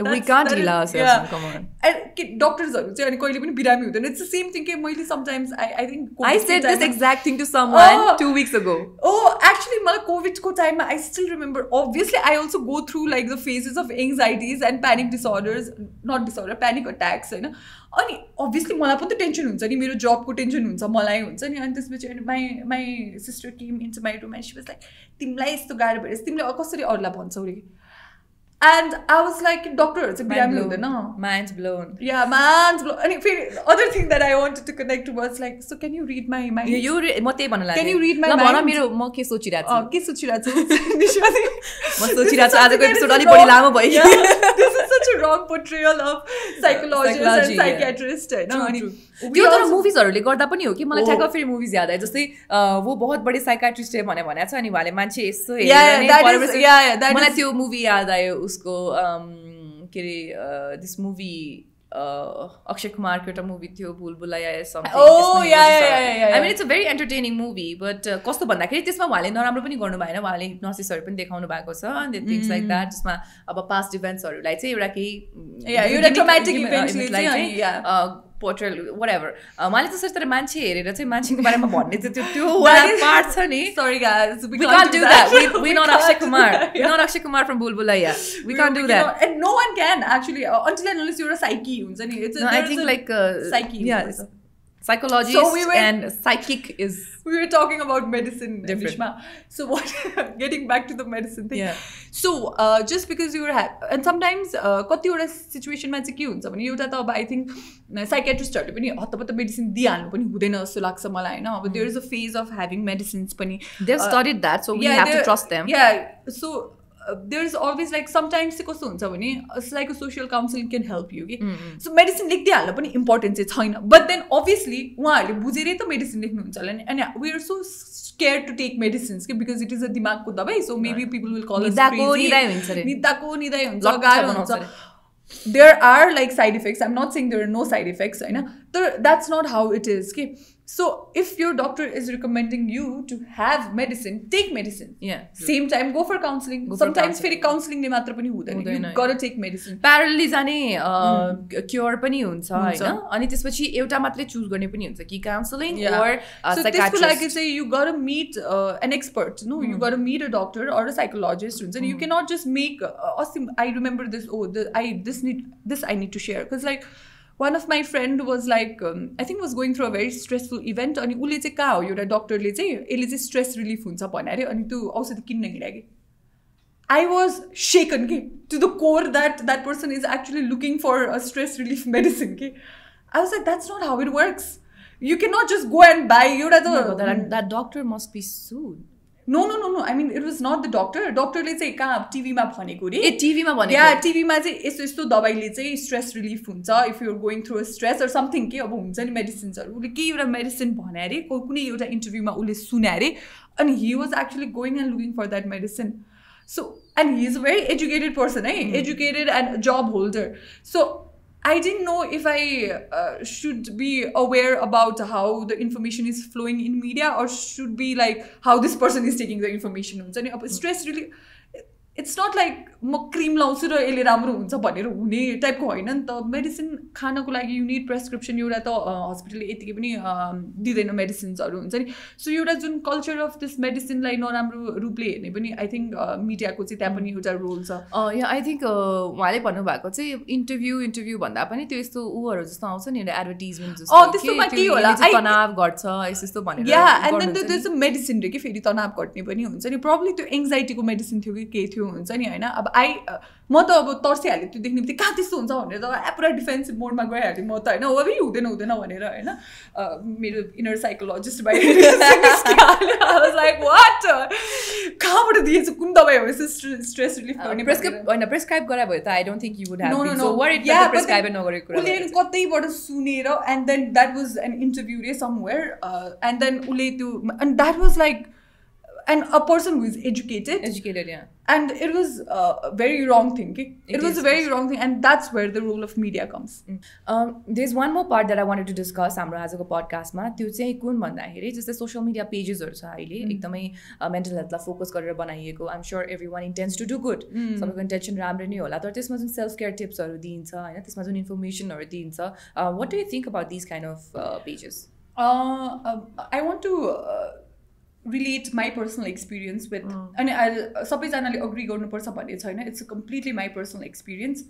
we can't heal ourselves yeah. come on and डक्टर्सहरू चाहिँ अनि कहिले पनि बिरामी हुँदैन it's the same thing के मैले sometimes I I think I said this exact thing to someone to weeks ago O actually मलाई कोभिडको टाइममा I still remember obviously I also go through like the phases of एङ्जाइटिज end panic disorders nut disorder panic attacks होइन अनि obviously मलाई पनि त tension हुन्छ नि मेरो जबको टेन्सन हुन्छ मलाई हुन्छ नि अनि त्यसपछि अनि my my sister came into my room and she was like तिमीलाई यस्तो गाह्रो भएर तिमीले कसरी अरूलाई भन्छौ रे एन्ड आई वाज लाइक डक्टरहरू चाहिँ बिरामी हुँदैन माइन्ड ब्लोन या माइन्ड ब्लोन अनि फेरि other thing that I want to connect was like so can you rid माई माई यो म त्यही भन्नु क्यान यु रिड माई भन मेरो म के सोचिरहेको छु के सोचिरहेको छु म सोचिरहेको छु आजको एपिसोड अलिक बढी लामो भयो दिस इज सच अ रङ portrayal of psychologist end psychiatrist होइन अनि त्यो तर मुभिजहरूले गर्दा पनि हो कि मलाई ठ्याक्क फेरि मुभिज याद आयो जस्तै वो बहुत बढी साइकाट्रिस्ट भने भनेको छ अनि उहाँले मान्छे यस्तो मलाई त्यो मुभी याद आयो उसको के अरे दिस मुभी अक्षय कुमारको एउटा मुभी थियो भुल या I mean it's a very entertaining movie but कस्तो भन्दाखेरि त्यसमा उहाँले नराम्रो पनि गर्नु भएन उहाँले नसिसहरू पनि देखाउनु भएको छ अन्त थिङ्स लाइक द्याट जसमा अब पास्ट इभेन्ट्सहरूलाई चाहिँ एउटा केही पोर्ट्रेल पोर्टल वाटेभर मलाई चाहिँ सोच्दा मान्छे हेरेर चाहिँ मान्छेको बारेमा भन्ने चाहिँ त्यो पार्ट छ नि सरी we can't do that. We, we, we not Akshay Kumar. We're not Akshay Kumar from Bhool Bhulaiyaa. We, can't do that. And no one can actually uh, until and unless you're a psyche. It's think like. Yeah, psychology so we and psychic is we were talking about medicine Nishma. so what [laughs] getting back to the medicine thing yeah. so uh, just because you're and sometimes kati uh, situation ma chha ke huncha bhane euta ta ab i think mm, psychiatrist haru pani hatapata medicine di halnu pani hudaina jasto lagcha malai haina but hmm. there is a phase of having medicines pani they've uh, studied that so we have to trust them yeah so there is always like sometimes चाहिँ कस्तो हुन्छ भने like social counselling can help you कि so medicine लेखिदिइहाल्नु पनि important चाहिँ छैन। But then obviously उहाँहरूले बुझेरै त मेडिसिन लेख्नुहुन्छ होला नि। अनि we are so care to take medicines कि बिकज इट इज अ दिमागको दबाई सो मेबी पिपल विल कल निदाको निदाय हुन्छ गाह्रो हुन्छ। There are like side effects I'm not saying there are no side effects होइन? तर that's not how it is कि So if your doctor is recommending you to have medicine, take medicine. Yeah. Same time, go for counseling. Go Sometimes फेरि काउन्सिलिङले मात्र पनि हुँदैन गर take medicine प्यारली जाने cure पनि हुन्छ होइन अनि त्यसपछि एउटा मात्रै चुज गर्ने पनि हुन्छ कि काउन्सिलिङ त्यसको लागि चाहिँ यु गर मिट एन एक्सपर्ट नो यु गर meet a doctor or a psychologist हुन्छ नि यु क्यानट जस्ट मेक अस्ति I remember this O I this need this I need to share because like one of my friend was like I think was going through a very stressful event अनि उसले चाहिँ कहाँ हो एउटा डक्टरले चाहिँ यसले चाहिँ स्ट्रेस रिलिफ हुन्छ भने अरे अनि त्यो औषधि किन्न हिँड्यो कि आई वाज सेकन कि to the core that that person is actually looking for a stress relief [laughs] medicine कि आई was like that's not how it works you can not just go and by एउटा त doctor must be should No no no no I mean it was not the doctor डक्टरले चाहिँ कहाँ टिभीमा भनेको रे ए टिभीमा भने या टिभीमा चाहिँ यस्तो यस्तो दबाईले चाहिँ स्ट्रेस रिलिफ हुन्छ if you're going through stress or something के अब हुन्छ नि मेडिसिन्सहरू उसले केही एउटा मेडिसिन भने अरे कुनै एउटा इन्टरभ्यूमा उसले सुने अरे अनि he was actually going and looking for that medicine so and he is a very educated person है? Educated and job holder so I didn't know if I uh, should be aware about how the information is flowing in media or should be like how this person is taking the information. And uh, stress really, it's not like म cream लाउँछु र यसले राम्रो हुन्छ भनेर हुने टाइपको होइन नि त मेडिसिन खानको लागि युनिट प्रेसक्रिप्सन एउटा त हस्पिटलले यतिकै पनि दिँदैन मेडिसिन्सहरू हुन्छ नि सो एउटा जुन कल्चर अफ दिस मेडिसिनलाई नराम्रो रूपले हेर्ने पनि आई थिङ्क मिडियाको चाहिँ त्यहाँ पनि एउटा रोल छ यहाँ आई थिङ्क उहाँले भन्नुभएको चाहिँ इन्टरभ्यू इन्टरभ्यू भन्दा पनि त्यो यस्तो ऊहरू जस्तो आउँछ नि एउटा एडभर्टिजमेन्ट जस्तो तनाव घट्छ यस्तो यस्तो भनेर या एन्ड देन त्यो चाहिँ मेडिसिन रे कि फेरि तनाव घट्ने पनि हुन्छ नि प्रब्लम त्यो एङ्जाइटीको मेडिसिन थियो कि केही थियो हुन्छ नि होइन अब आई म त अब तर्सिहालेँ त्यो देख्ने बित्तिकै कहाँ त्यस्तो हुन्छ भनेर त पुरा डिफेन्सिभ मोडमा गइहालेँ म त होइन। अब हुँदैन हुँदैन भनेर होइन। मेरो इनर साइकोलोजिस्ट लाइक वाट कहाँबाट दिएछु? कुन दबाई हो? स्ट्रेस रिलिफ गर्ने प्रेसक्राइब होइन प्रेसक्राइब गरायो भने त I don't think you would prescribe नगरेको उसले कतैबाट सुनेर and then that was an interview रे समवेयर एन्ड देन उसले त्यो and that was like and a person who is educated educated yeah. and it was a very wrong thing it, it was a very wrong thing and that's where the role of media comes mm. um, there's one more part that I wanted to discuss हाम्रो आजको पडकास्टमा त्यो चाहिँ कुन भन्दाखेरि जस्तै social media पेजेसहरू छ अहिले एकदमै मेन्टल हेल्थलाई फोकस गरेर बनाइएको I'm sure every one intense to do good सबैको इन्टेन्सन राम्रो नै होला तर त्यसमा जुन सेल्फ केयर टिप्सहरू दिइन्छ होइन त्यसमा जुन इन्फर्मेसनहरू दिइन्छ what do you think about this kind of pages I want to relate my personal experience with अनि अहिले सबैजनाले अग्री गर्नुपर्छ भन्ने छैन it's a completely my personal experience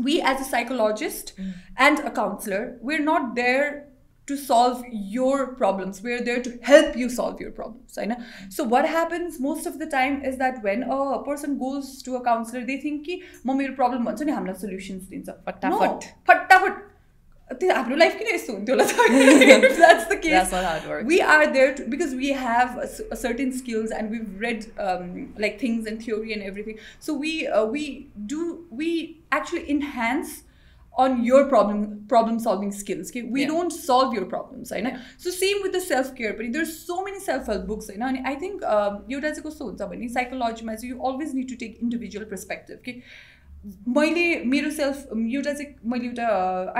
we as a psychologist and a counsellor we are not there to solve your problems. We're there to help you solve your problems. I know. So what happens most of the time is that when a person goes to a counselor, they think कि म मेरो problem भन्छु नि हामीलाई solutions दिन्छ फटाफट फटाफट त्यो हाम्रो लाइफ किन यस्तो हुन्थ्यो होला that's the case that's not how it works we are there to, because we have a, a certain skills and we've read um, like things and theory and everything so we uh, we do we actually enhance on your problem problem solving skills okay? we yeah. don't solve your problems right? Yeah. so same with the self care but there's so many self help books right? and i think um, एउटा चाहिँ कस्तो हुन्छ भने साइकोलोजीमा चाहिँ you always need to take individual perspective okay मैले मेरो self एउटा चाहिँ मैले एउटा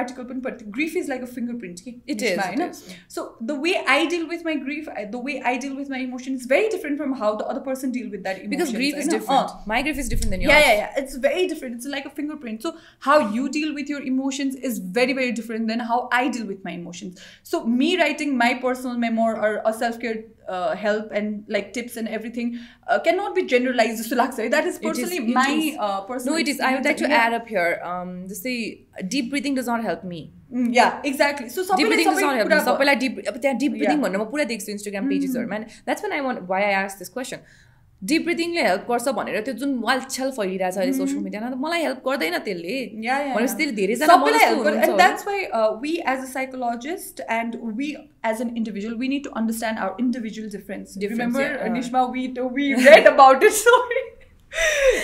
आर्टिकल पनि पढ्थेँ grief is like a fingerprint कि इट इज होइन so the way I deal with my grief the way I deal with my emotion is very different from how the other person deal with that because grief is different my grief is different then या या it's very different it's like a fingerprint so how you deal with your emotions is very very different than how I deal with my emotions. So me writing my personal memoir or a self-care uh, help and like tips and everything uh, cannot be generalized [laughs] to That is personally my is. Uh, personal. No, it is. I would like to yeah. add up here. Um, to say deep breathing does not help me. Mm, yeah, exactly. So deep breathing does not help me. Sabela deep, deep breathing. Yeah. Instagram pages mm. man. that's when I want why I asked this question. Dip ब्रिदिङले help गर्छ भनेर त्यो जुन वाल छेल फैलिरहेछ अहिले social मिडियामा त मलाई help गर्दैन त्यसले भनेपछि त्यसले धेरैजना that's why we as a psychologist and we as an individual we need to understand our individual difference remember Nisma we we read about it सरी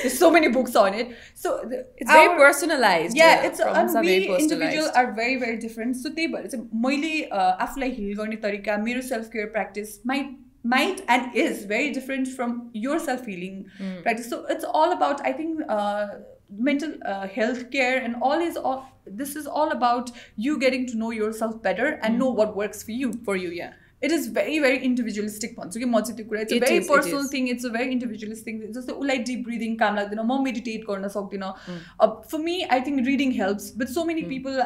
There's so many books on it. So it's our, very personalized. Yeah, it's and we individuals are very very different. So त्यही भएर चाहिँ मैले आफूलाई हिल गर्ने तरिका मेरो self care practice might might and is very different from your self healing mm. practice. So it's all about, I think, uh, mental uh, health care and all is all. This is all about you getting to know yourself better and mm. know what works for you. For you, yeah. It is very very individualistic भन्छु कि म चाहिँ त्यो कुरा it's very personal thing it's a very individualistic जस्तै उसलाई dip breathing काम लाग्दैन म मेडिटेट गर्न सक्दिनँ अब for me I think reading helps but so many people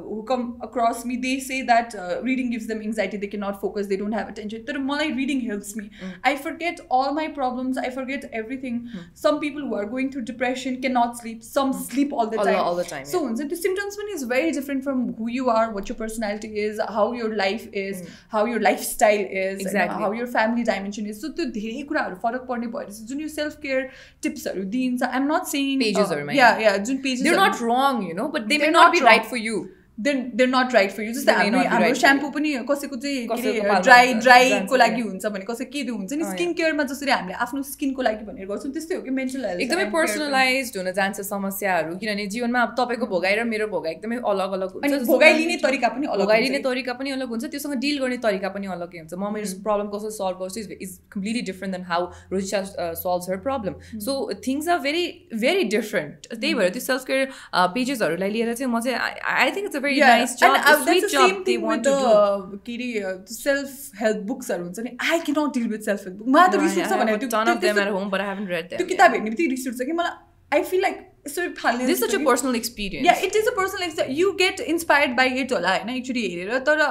who come across me they say that reading gives them anxiety they can not focus they don't have attention तर मलाई reading helps me I forget all my problems I forget everything some people who are going through depression can not sleep some sleep all the time so हुन्छ त्यो symptoms पनि is very different from who you are what your personality is how your life is how year lifestyle is how your family dimension is so त्यो धेरै कुराहरू फरक पर्ने भएर जुन यो self care टिप्सहरू दिइन्छ आइएम नट सेङ पेजेसहरूमा या या जुन pages not wrong you know but they may not be right for you then they're not right for you जस्तै हाम्रो हाम्रो स्याम्पू पनि कसैको चाहिँ ड्राई ड्राईको लागि हुन्छ भने कसै के हुन्छ नि स्किन केयरमा जसरी हामीले आफ्नो स्किनको लागि भनेर गर्छौँ त्यस्तै हो कि मेन्टल हेल्थ एकदमै पर्सनलाइज हुन जान्छ समस्याहरू किनभने जीवनमा अब तपाईँको भोगाइ र मेरो भोगाइ एकदमै अलग अलग हुन्छ भोगाइ लिने तरिका पनि अलग भोगाइ लिने तरिका पनि अलग हुन्छ त्योसँग डिल गर्ने तरिका पनि अलगै हुन्छ। म मेरो प्रब्लम कसरी सल्भ गर्छु is is completely different than how Rojisha solve her problem so things are very very different त्यही भएर त्यो सेल्फ केयर पेजेसहरूलाई लिएर चाहिँ म चाहिँ I think it's a very Yeah, nice job. and, the uh, sweet that's the job same they thing want with to the do. के अरे self help बुक्सहरू हुन्छ नि I can not deal with self help book मलाई त रिस उठ्छ भने त्यो किताब हेर्ने बित्तिकै रिस उठ्छ कि मलाई आई फिल लाइक यसरी This is such a personal experience. Yeah it is a personal ex you get inspired by it होला होइन एक्चुली हेरेर तर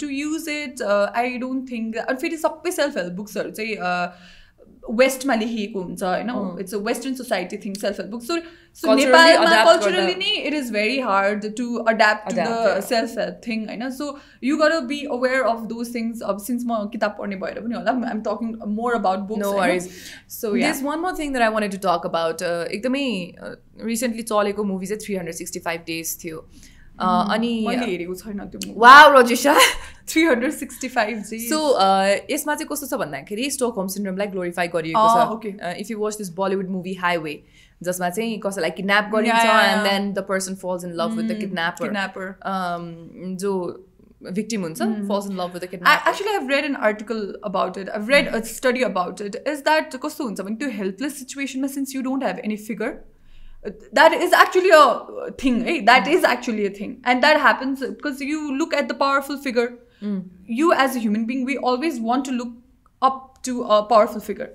to use it I don't think अनि फेरि सबै सेल्फ हेल्प बुक्सहरू चाहिँ वेस्टमा लेखिएको हुन्छ होइन it's a western society thing self help book so so नेपालमा कल्चरली नै it is very hard to adapt to the. Self help thing होइन so you gotta be aware of those things अब since म किताब पढ्ने भएर पनि होला I'm talking more about books. So more thing that I wanted to talk about. Uh, एकदमै recently चलेको मुभी चाहिँ three hundred sixty five days थियो अनि हेरेको छैन त्यो wow Rojisha three hundred sixty five so यसमा चाहिँ कस्तो छ भन्दाखेरि स्टोक होम सिन्ड्रोमलाई ग्लोरिफाई गरिएको छ. If you watch this Bollywood movie Highway जसमा चाहिँ कसैलाई किडन्याप गरिन्छ and. Then the person falls in love with the kidnapper kidnapper. जो भिक्टिम हुन्छ falls in love with the I kidnapper actually have read an article about it. I've read a study about it. Is that कस्तो हुन्छ भने त्यो helpless situation since you don't have any figure, that is actually a thing. Eh? That is actually a thing, and that happens because you look at the powerful figure. You as a human being, we always want to look up to a powerful figure.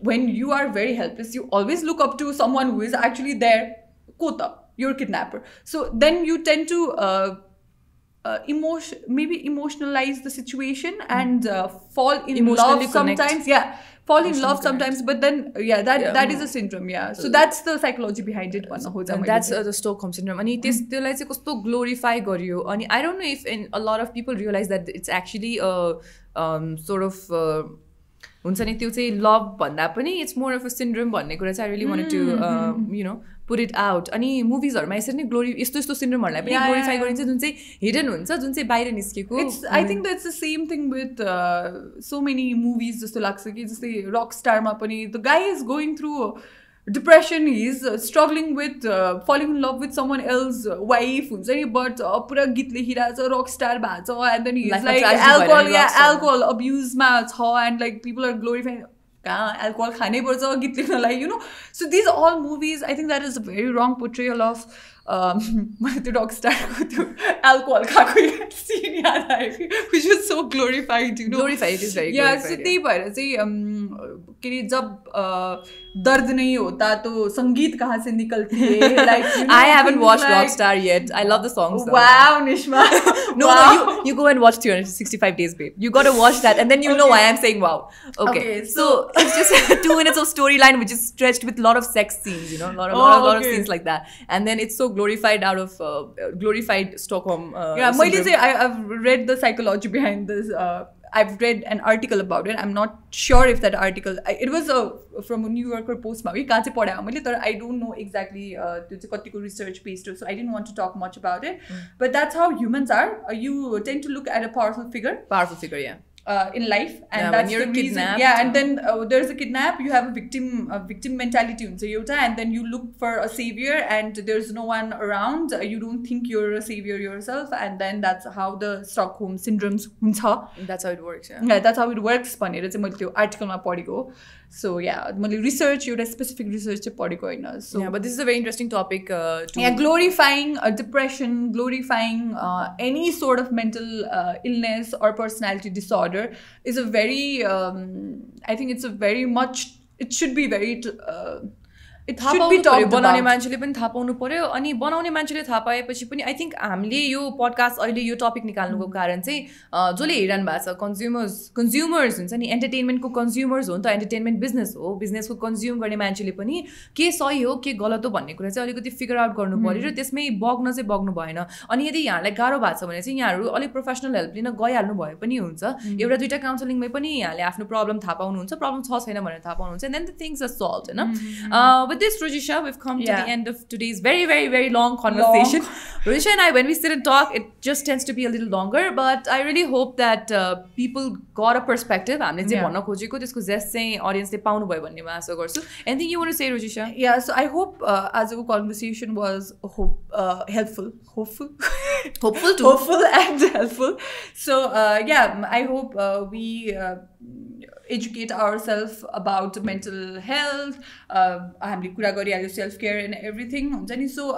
When you are very helpless, you always look up to someone who is actually there. Kota, you're kidnapper. So then you tend to. Uh, uh, emotion maybe emotionalize the situation and uh, fall in love connect. sometimes yeah fall in Emotionally love sometimes but then uh, yeah that Yeah. that is a syndrome yeah so that's the psychology behind it भन्न खोजेँ मैले that's चाहिँ। The stock home syndrome अनि त्यस त्यसलाई चाहिँ कस्तो glorify गरियो अनि आई don't know if in a lot of people realise that it's actually sort of हुन्छ नि त्यो चाहिँ लभ भन्दा पनि it's more of a syndrome भन्ने कुरा चाहिँ I really want to you no put it out अनि मुभिजहरूमा यसरी नै ग्लोरी यस्तो यस्तो सिन्ड्रोमहरूलाई पनि ग्लोरिफाई. गरिन्छ जुन चाहिँ हिडन हुन्छ जुन चाहिँ बाहिर निस्केको I think that's the same thing with uh, so many movies जस्तो लाग्छ कि जस्तै रक स्टारमा पनि the guy is going through depression is struggling with falling in love with someone else wife हुन्छ नि बट पुरा गीत लेखिरहेको छ रक स्टार भएको छ एन्ड देन मा लाइक एल्कोहल या। एल्कोहल अब्युजमा छ and like people are glorifying कहाँ एल्कोहल खानै पर्छ गीत लेख्नलाई you know so these all movies I think that is a very wrong portrayal of मैले त्यो रक स्टारको त्यो एल्कोहल खाएको सिन याद आयो कि which was so glorified you know Glorified, it is very yeah glorified, so yeah. त्यही भएर चाहिँ के अरे जब अ, दर्द नहीं होता तो संगीत कहाँ से निकलती है like I haven't watched Rockstar yet. I love the songs. though. Wow, Nishma. No, no, you, you go and watch 365 Days, babe. You got to watch that, and then you know why I'm saying wow. Okay, Okay, so, [laughs] it's just [laughs] two minutes of storyline which is stretched with a lot of sex scenes, you know, a lot, of, Oh, lot, of, lot of okay. scenes like that, and then it's so glorified out of uh, glorified Stockholm. Uh, yeah, मैले syndrome. चाहिँ I, I've read the psychology behind this. Uh, I've read an article about it. I'm not sure if that article. I, it was a from a New Yorker post मा कहाँ चाहिँ पढायो मैले तर I don't know exactly uh, त्यो चाहिँ कतिको research based हो so I didn't want to talk much about it. But that's how humans are. Uh, you tend to look at a powerful figure. powerful figure, yeah. uh, in life and Yeah, when that's you're the reason kidnapped, yeah and uh, then uh, there's a kidnap you have a victim a victim mentality हुन्छ एउटा and then you look for a savior and there's no one around uh, you don't think you're a savior yourself and then that's how the Stockholm syndromes हुन्छ That's how it works, yeah. yeah, that's how it works भनेर चाहिँ मैले त्यो आर्टिकलमा पढेको सो या मैले research एउटा specific research चाहिँ पढेको होइन सो yeah, but this is a very interesting topic uh, to yeah, glorifying uh, depression, glorifying uh, any sort of mental uh, illness or personality disorder is a very, um, I think it's थाहा बनाउने. मान्छेले पनि थाहा पाउनु पर्यो अनि बनाउने मान्छेले थाहा पाएपछि पनि आई थिङ्क हामीले यो पडकास्ट अहिले यो टपिक निकाल्नुको कारण चाहिँ अ, जसले हेरिरहनु भएको छ कन्ज्युमर्स कन्ज्युमर्स हुन्छ नि एन्टरटेनमेन्टको कन्ज्युमर्स हो नि त एन्टरटेनमेन्ट बिजनेस हो बिजनेसको कन्ज्युम गर्ने मान्छेले पनि के सही हो के गलत हो भन्ने कुरा चाहिँ अलिकति फिगर आउट गर्नु पऱ्यो र त्यसमै बग्न चाहिँ बग्नु भएन। अनि यदि यहाँलाई गाह्रो भएको छ भने चाहिँ यहाँहरू अलिक प्रोफेसनल हेल्प लिन गइहाल्नु भए पनि हुन्छ। एउटा दुइटा काउन्सिलिङमै पनि यहाँले आफ्नो प्रब्लम थाहा पाउनुहुन्छ प्रब्लम छ छैन भनेर थाहा पाउनुहुन्छ then the things are solve होइन? with this, Rojisha, we've come to Yeah. the end of today's very, very, very long conversation. Rojisha and I, when we sit and talk, it just tends to be a little longer. But I really hope that uh, people got a perspective. हामीले चाहिँ Yeah. भन्न खोजेको त्यसको जेस्ट चाहिँ अडियन्सले पाउनुभयो भन्ने म आशा गर्छु एनिथिङ यु वान से Rojisa Yeah, so I hope uh, as our conversation was hope, uh, helpful, hopeful, Hopeful too. [laughs] hopeful and helpful. So uh, yeah, I hope uh, we uh, educate our self about mental health हामीले कुरा गरिहाल्यो self care and everything हुन्छ नि so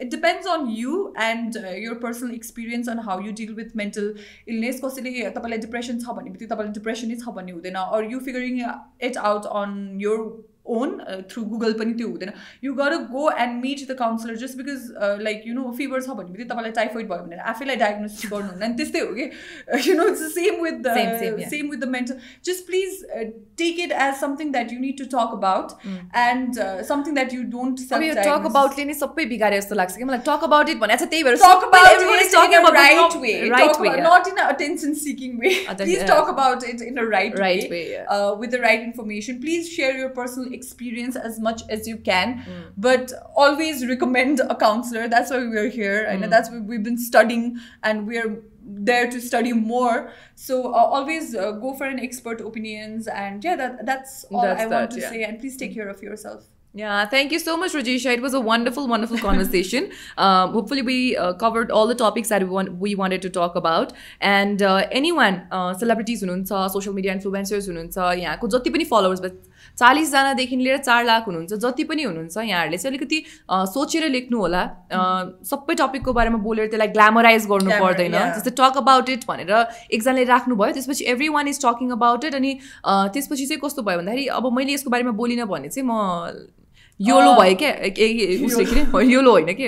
it depends on you and your personal experience on how you deal with mental illness कसैले तपाईँलाई depression छ भने बित्तिकै तपाईँलाई डिप्रेसनै छ भन्ने हुँदैन अर यु figuring it out on your own through Google पनि त्यो हुँदैन you gotta go and meet the counsellor just because like you know fever छ भने बित्तिकै तपाईँलाई टाइफोइड भयो भनेर आफैलाई डायग्नोसिस गर्नुहुन्न अनि त्यस्तै हो कि you know it's same with the same with the mental just please take it as something that you need to talk about and something that you don't talk अबाउटले नै सबै बिगारे जस्तो लाग्छ कि मलाई टक अबाउट इट भनेको छ त्यही भएर talk about right way right way nut in attention seeking way please talk about it in a right right way with the right information please share your personal experience as much as you can. Mm. But always recommend a counselor. That's why we're here. Mm. And that's we've been studying and we're there to study more. So uh, always uh, go for an expert opinions. And yeah, that, that's all that's I that, want to yeah. say. And please take care of yourself. Yeah, thank you so much, Rojisha. It was a wonderful, wonderful conversation. [laughs] um, hopefully, we uh, covered all the topics that we, want, we wanted to talk about. And uh, anyone, uh, celebrities social media influencers, influencers हुनुहुन्छ यहाँको जति पनि चालिसजनादेखि लिएर चार लाख हुनुहुन्छ जति पनि हुनुहुन्छ यहाँहरूले चाहिँ अलिकति सोचेर लेख्नु होला। सबै टपिकको बारेमा बोलेर त्यसलाई ग्ल्यामराइज गर्नु पर्दैन। जस्तै टक अबाउट इट भनेर एकजनाले राख्नुभयो त्यसपछि everyone is talking about it अनि त्यसपछि चाहिँ कस्तो भयो भन्दाखेरि अब मैले यसको बारेमा बोलिनँ भने चाहिँ म योलो भयो क्या उसले के अरे योलो होइन कि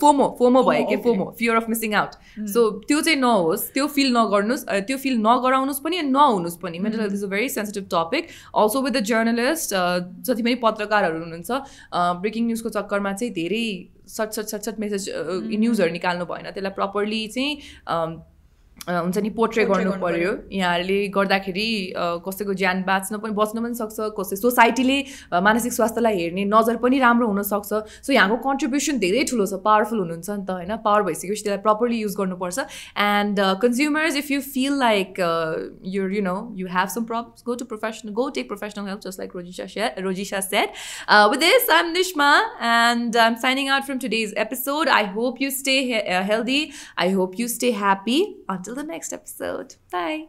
फोमो फोमो भयो कि FOMO fear of missing out so त्यो चाहिँ नहोस् त्यो फिल नगर्नुहोस् त्यो फिल नगराउनुहोस् पनि नहुनुहोस् पनि. Mental health is a very sensitive topic also with the journalist जति पनि पत्रकारहरू हुनुहुन्छ ब्रेकिङ न्युजको चक्करमा चाहिँ धेरै सट सट सट सट मेसेज न्युजहरू निकाल्नु भएन. त्यसलाई प्रपरली चाहिँ हुन्छ नि पोर्ट्रे गर्नु पऱ्यो यहाँहरूले गर्दाखेरि कसैको ज्यान बाँच्न पनि बच्न पनि सक्छ कसै सोसाइटीले मानसिक स्वास्थ्यलाई हेर्ने नजर पनि राम्रो हुनसक्छ सो यहाँको कन्ट्रिब्युसन धेरै ठुलो छ पावरफुल हुनुहुन्छ नि त होइन? पावर भइसकेपछि त्यसलाई प्रपरली युज गर्नुपर्छ। And consumers if you feel like your you know you have some problems go to professional go take professional help just like Rojisha said Rojisha said with this I am Nishma and am signing out from today's episode I hope you stay healthy I hope you stay happy until the next episode. Bye.